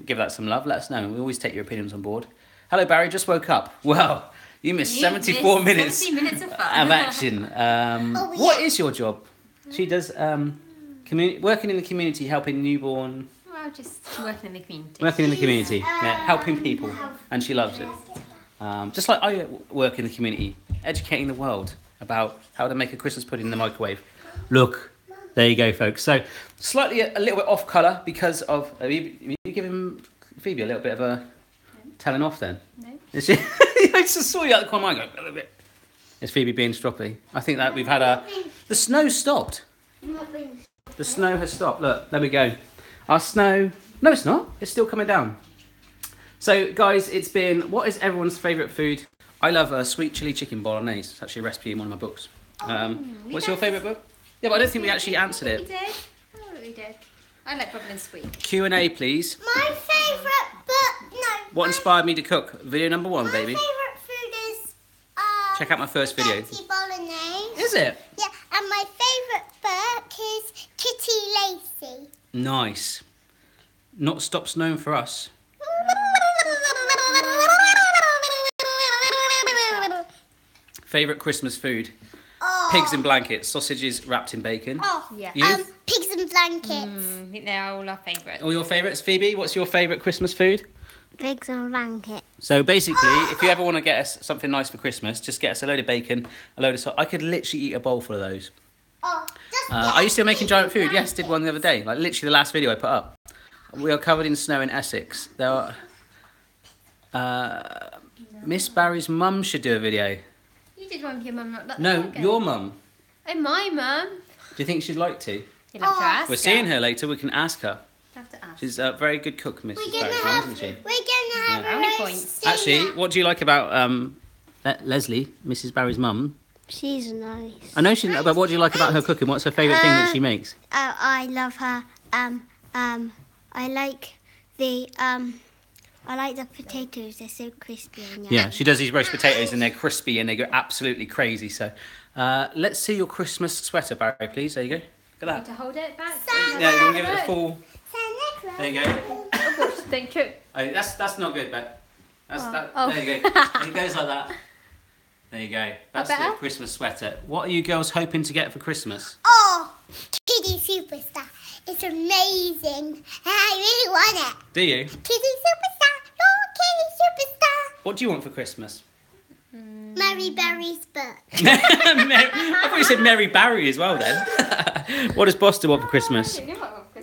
give that some love, let us know. We always take your opinions on board. Hello, Barry. Just woke up. Well, you missed You 74 missed minutes 70 minutes of of action. Um, Oh, What yeah. is your job? She does um, community working in the community, helping newborn, Well, just working in the community. working in the community, yeah, helping people, and she loves it. Um, just like I work in the community, educating the world about how to make a Christmas pudding in the microwave. Look, There you go, folks. So slightly a, a little bit off colour because of. Have you, have you given Phoebe a little bit of a telling off then? No. Is she? I just saw you out the corner. of my eye go a little bit. Is Phoebe being stroppy? I think that we've had a. The snow stopped. The snow has stopped. Look, there we go. Our snow. No, it's not. It's still coming down. So, guys, it's been. What is everyone's favourite food? I love a sweet chili chicken bolognese. It's actually a recipe in one of my books. Um, we what's your favourite book? Yeah, but I don't think we actually answered We it. did. Oh, we did. I like Bobbin Sweet. Q and A, please. My favourite book, no. What inspired me to cook? Video number one, My baby. favourite food is. Um, Check out my first video. spaghetti bolognese. Is it? Yeah, and my favourite book is Kitty Lacy. Nice. Not stop snowing for us. Favorite Christmas food? Oh. Pigs in blankets, sausages wrapped in bacon. Oh, Yeah. You? um, pigs in blankets. Mm, I think they're all our favourites. All your favourites, Phoebe? What's your favourite Christmas food? Pigs in blankets. So basically, if you ever want to get us something nice for Christmas, just get us a load of bacon, a load of salt. I could literally eat a bowl full of those. Oh, just Uh, are you still making giant food? Yes, did one the other day. Like literally the last video I put up. We are covered in snow in Essex. There are. Uh, Miss Barry's mum should do a video. You did one with your mum not that No, long your mum. Oh, my mum. Do you think she'd like to? You'll have to Oh. ask We're seeing her later. We can ask her. Have. She's a very good cook, Mrs. We're gonna Barry's have. isn't she? We're gonna have Yeah. How many a points? roast Actually, what do you like about um, Le- Leslie, Mrs. Barry's mum? she's nice. I know she, but what do you like about her cooking? What's her favourite thing that she makes? Oh, I love her. Um, um, I like the um, I like the potatoes. They're so crispy. And Yeah, she does these roast potatoes and they're crispy and they go absolutely crazy. So, uh, let's see your Christmas sweater, Barry, please. There you go. Look at Want that. to hold it back? Yeah, you want to give it a full. Santa There you go. Oh, gosh, don't trip. Oh, that's that's not good, but that's that. Oh. There you go. It goes like that. There you go. That's the better? Christmas sweater. What are you girls hoping to get for Christmas? Oh, Kitty Superstar. It's amazing. I really want it. Do you? Kitty Superstar. Oh, Kitty Superstar. What do you want for Christmas? Mm. Mary Berry's book. Mary, I thought you said Mary Barry as well. Then, what does Boston want for Christmas?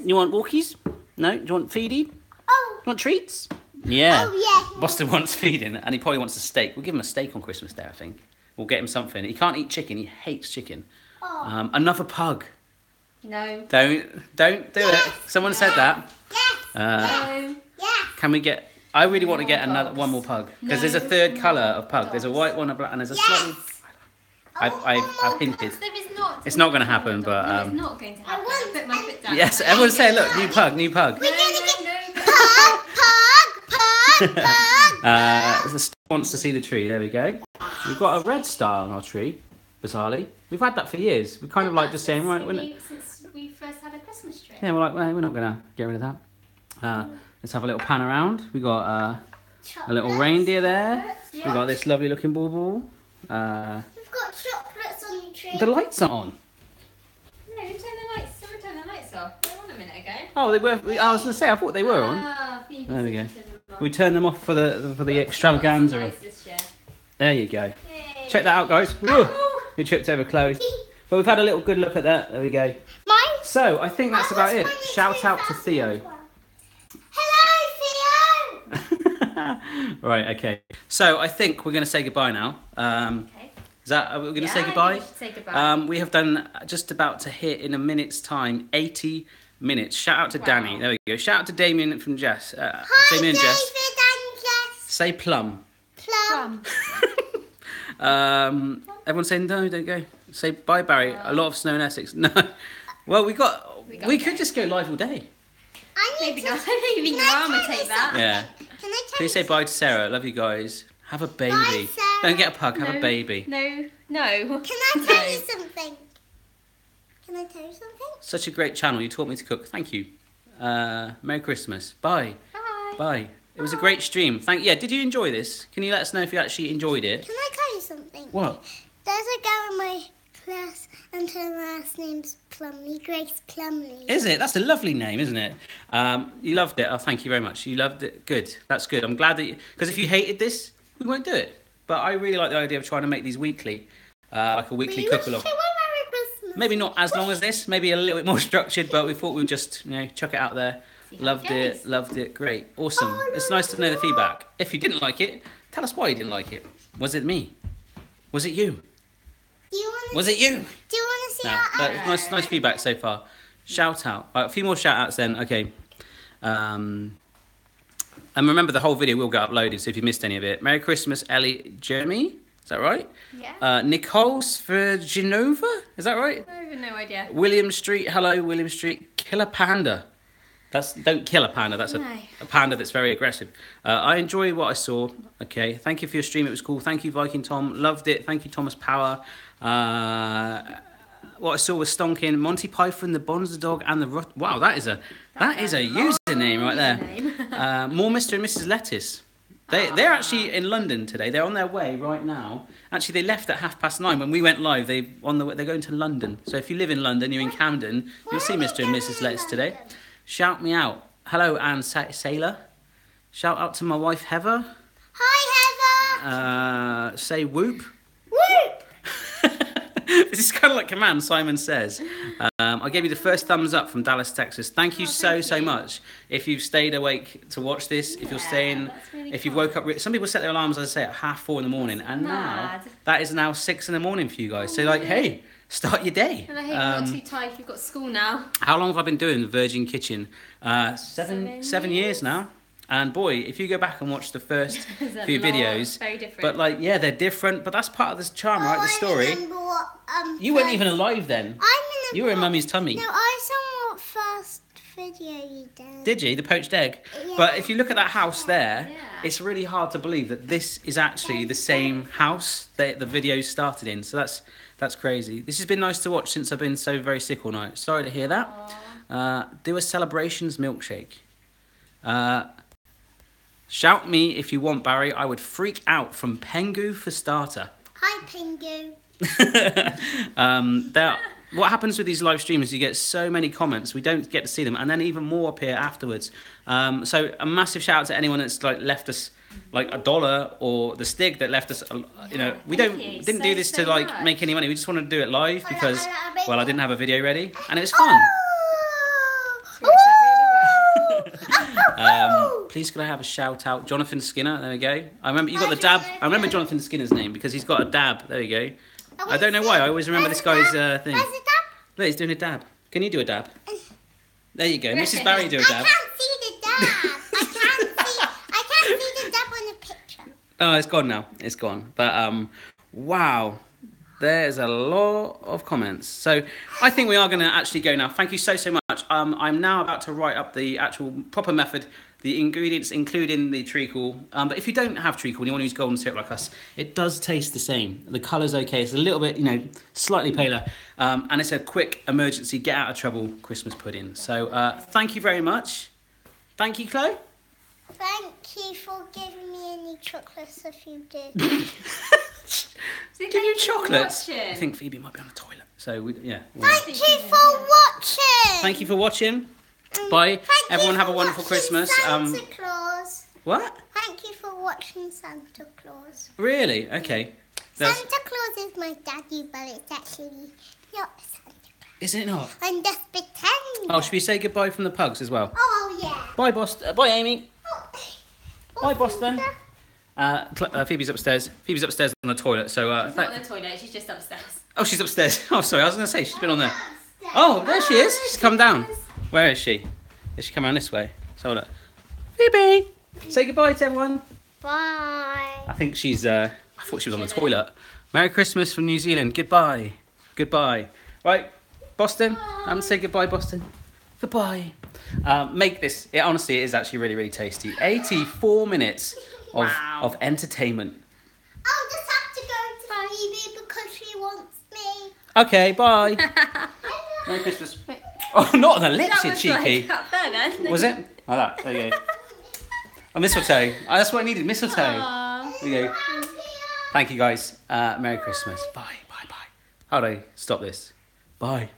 You want walkies? No. Do you want feeding? Oh, You want treats? Yeah. oh yeah. Boston wants feeding, and he probably wants a steak. We'll give him a steak on Christmas Day, I think. We'll get him something. He can't eat chicken. He hates chicken. Oh, Um, another pug. No. Don't don't do it. Someone said that. yes, Uh, No. yes. can we get? I really want to get another pugs. one more pug because No, there's a third more colour of pug. There's a white one, a black, and there's a Yes. slightly. I've, I've, I've oh, hinted. There is not. It's not gonna happen, but, No, um, it's not going to happen. want- I put my foot down. Yes, everyone's saying, look, new pug, new pug. We're gonna get no, pug, pug, pug, pug. Uh, the star wants to see the tree. There we go. We've got a red star on our tree. Bizarrely, we've had that for years. We kind of like just saying, right, we're not, Since we first had a Christmas tree. yeah, we're like, well, we're not gonna get rid of that. Uh, let's have a little pan around. We got uh, a little reindeer there. We got this lovely looking bauble. Uh, We've got chocolates on the tree. the lights are on. No, you turn the lights. Someone turned the lights off. They were on a minute ago. Oh, they were. I was gonna say, I thought they were on. Ah, Phoebe There we go. turned them off. We turned them off for the for the extravaganza. Nice this year. There you go. Yay. Check that out, guys. Woo! You tripped over Chloe. But we've had a little good look at that. There we go. Mine. So I think that's about it. Shout out to Theo. Hello, Theo. right. Okay. So I think we're going to say goodbye now. Um, Okay. Is that are we going to Yeah, say goodbye? we say goodbye. Um, we have done just about to hit in a minute's time 80 minutes. Shout out to Wow. Danny. There we go. Shout out to Damien from Jess. Uh, Hi, Damien David and Jess. and Jess. Say plum. Plum. Plum. Um, everyone's saying no, don't go. Say bye, Barry. A lot of snow in Essex. No. Well, we got. We, We could just go live all day. I need Maybe to- not. Maybe Can your I mum would take that. something? Yeah. Can I Please say bye to Sarah. Love you guys. Have a baby. Sarah. Don't get a pug. Have a baby. No, no. Can I tell you something? Can I tell you something? Such a great channel. You taught me to cook. Thank you. Uh, Merry Christmas. Bye. Bye. Bye. It was a great stream. Thank. Yeah. Did you enjoy this? Can you let us know if you actually enjoyed it? Can I tell you something? What? There's a girl in my class and her last name's Plumley, Grace Plumley. Is it? That's a lovely name, isn't it? Um, you loved it. Oh, thank you very much. You loved it. Good. That's good. I'm glad that because if you hated this, we won't do it. But I really like the idea of trying to make these weekly, uh, like a weekly we cook along. you a Merry Maybe not as long as this, maybe a little bit more structured, but we thought we'd just, you know, chuck it out there. Loved it it, loved it, great, awesome. Oh, It's nice to know the feedback. If you didn't like it, tell us why you didn't like it. Was it me? Was it you? You? Was it you? Do you want to see No, our outfit? nice, nice feedback so far. Shout out. Right, a few more shout outs then. Okay. Um, and remember, the whole video will get uploaded, so if you missed any of it. Merry Christmas, Ellie Jeremy. Is that right? Yeah. Uh, Nicole's for Genova. Is that right? I have no idea. William Street. Hello, William Street. Killer Panda. That's don't kill a panda. That's a, No. a panda that's very aggressive. Uh, I enjoy what I saw. Okay, thank you for your stream. It was cool. Thank you, Viking Tom. Loved it. Thank you, Thomas Power. Uh, what I saw was Stonkin, Monty Python, the Bonza Dog, and the Rut. Wow, that is a that is a username right there. Uh, more Mr. and Mrs. Lettuce. They they're actually in London today. They're on their way right now. Actually, they left at half past nine when we went live. They on the way, they're going to London. So if you live in London, you're in Camden, you'll see Mr. and Mrs. Lettuce today. Shout me out. Hello, Anne Sa- Sailor. Shout out to my wife Heather. Hi, Heather. Uh, say whoop. Whoop. this is kind of like command Simon says. Um, I gave you the first thumbs up from Dallas, Texas. Thank you so thank so you. much. If you've stayed awake to watch this, if you're Yeah, staying, really if you've woke up, some people set their alarms, as I say, at half four in the morning, and now that is now six in the morning for you guys. So like, hey, start your day. And I hope you're Um, not too tired if you've got school now. how long have I been doing Virgin Kitchen? Uh, seven years years. now. And boy, if you go back and watch the first few lot, videos, very different. but like, yeah, they're different. But that's part of this charm, right? Oh, The story. I what, um, You weren't even alive then. I remember You were in Mummy's tummy. No, I saw what first video you did. Did you? The poached egg? Yeah. But if you look at that house there, Yeah. it's really hard to believe that this is actually the same house that the video started in. So that's that's crazy. This has been nice to watch since I've been so very sick all night. Sorry to hear that. Uh, do a celebrations milkshake. Uh, shout me if you want, Barry. I would freak out from Pengu for starter. Hi, Pingu. um, there, what happens with these live streams? You get so many comments, we don't get to see them, and then even more appear afterwards. Um, so a massive shout out to anyone that's like left us like a dollar or the Stig that left us. You know, we don't didn't so, do this to like much. make any money. We just wanted to do it live because well, I didn't have a video ready, and it was fun. Um, please could I have a shout out, Jonathan Skinner? There we go. I remember you got the dab. I remember Jonathan Skinner's name because he's got a dab. There you go. I don't know why. I always remember this guy's uh, thing. Where's the dab? Look, he's doing a dab. Can you do a dab? There you go. Mrs. Barry do a dab. I can't see the dab. I can't see. I can't see the dab on the picture. Oh, it's gone now. It's gone. But um, wow, there's a lot of comments. So I think we are going to actually go now. Thank you so so much. Um, I'm now about to write up the actual proper method, the ingredients, including the treacle. Um, but if you don't have treacle and you want to use golden syrup like us, it does taste the same. The colour's okay. It's a little bit, you know, slightly paler, um, and it's a quick emergency get out of trouble Christmas pudding. So uh, thank you very much. Thank you, Chloe. Thank you for giving me any chocolates if you did. Give you chocolates. I think Phoebe might be on the toilet. So we, yeah. we'll- Thank you for watching. Thank you for watching. Um, Bye. thank Everyone have a wonderful Christmas. Santa Um, Claus. What? Thank you for watching Santa Claus. Really? Okay. That's, Santa Claus is my daddy, but it's actually not Santa Claus. is it not? I'm just pretending. Oh, should we say goodbye from the pugs as well? Oh, yeah. Bye, Boston. Uh, bye, Amy. Oh. Bye, Boston. Uh, uh, Phoebe's upstairs. Phoebe's upstairs on the toilet. So, uh, She's tha- not in the toilet, she's just upstairs. oh, she's upstairs. Oh, sorry. I was going to say she's been on there. Oh, there she is. She's come down. Where is she? Is she come around this way? So hold up. Phoebe, say goodbye to everyone. Bye. I think she's. Uh, I thought she was on the toilet. Merry Christmas from New Zealand. Goodbye. Goodbye. Right, Boston. I'm say goodbye, Boston. Goodbye. Um, make this. It honestly it is actually really really tasty. 84 minutes of Wow. of entertainment. I'll just have to go to Phoebe because she wants me. Okay. Bye. Merry Christmas. Oh, not on the lips, you was cheeky. like then. Was it? Like that. There you go. A mistletoe. Oh, that's what I needed. Mistletoe. There you go. Thank you guys. Uh, Merry Christmas. Bye, bye, bye. How do I stop this? Bye.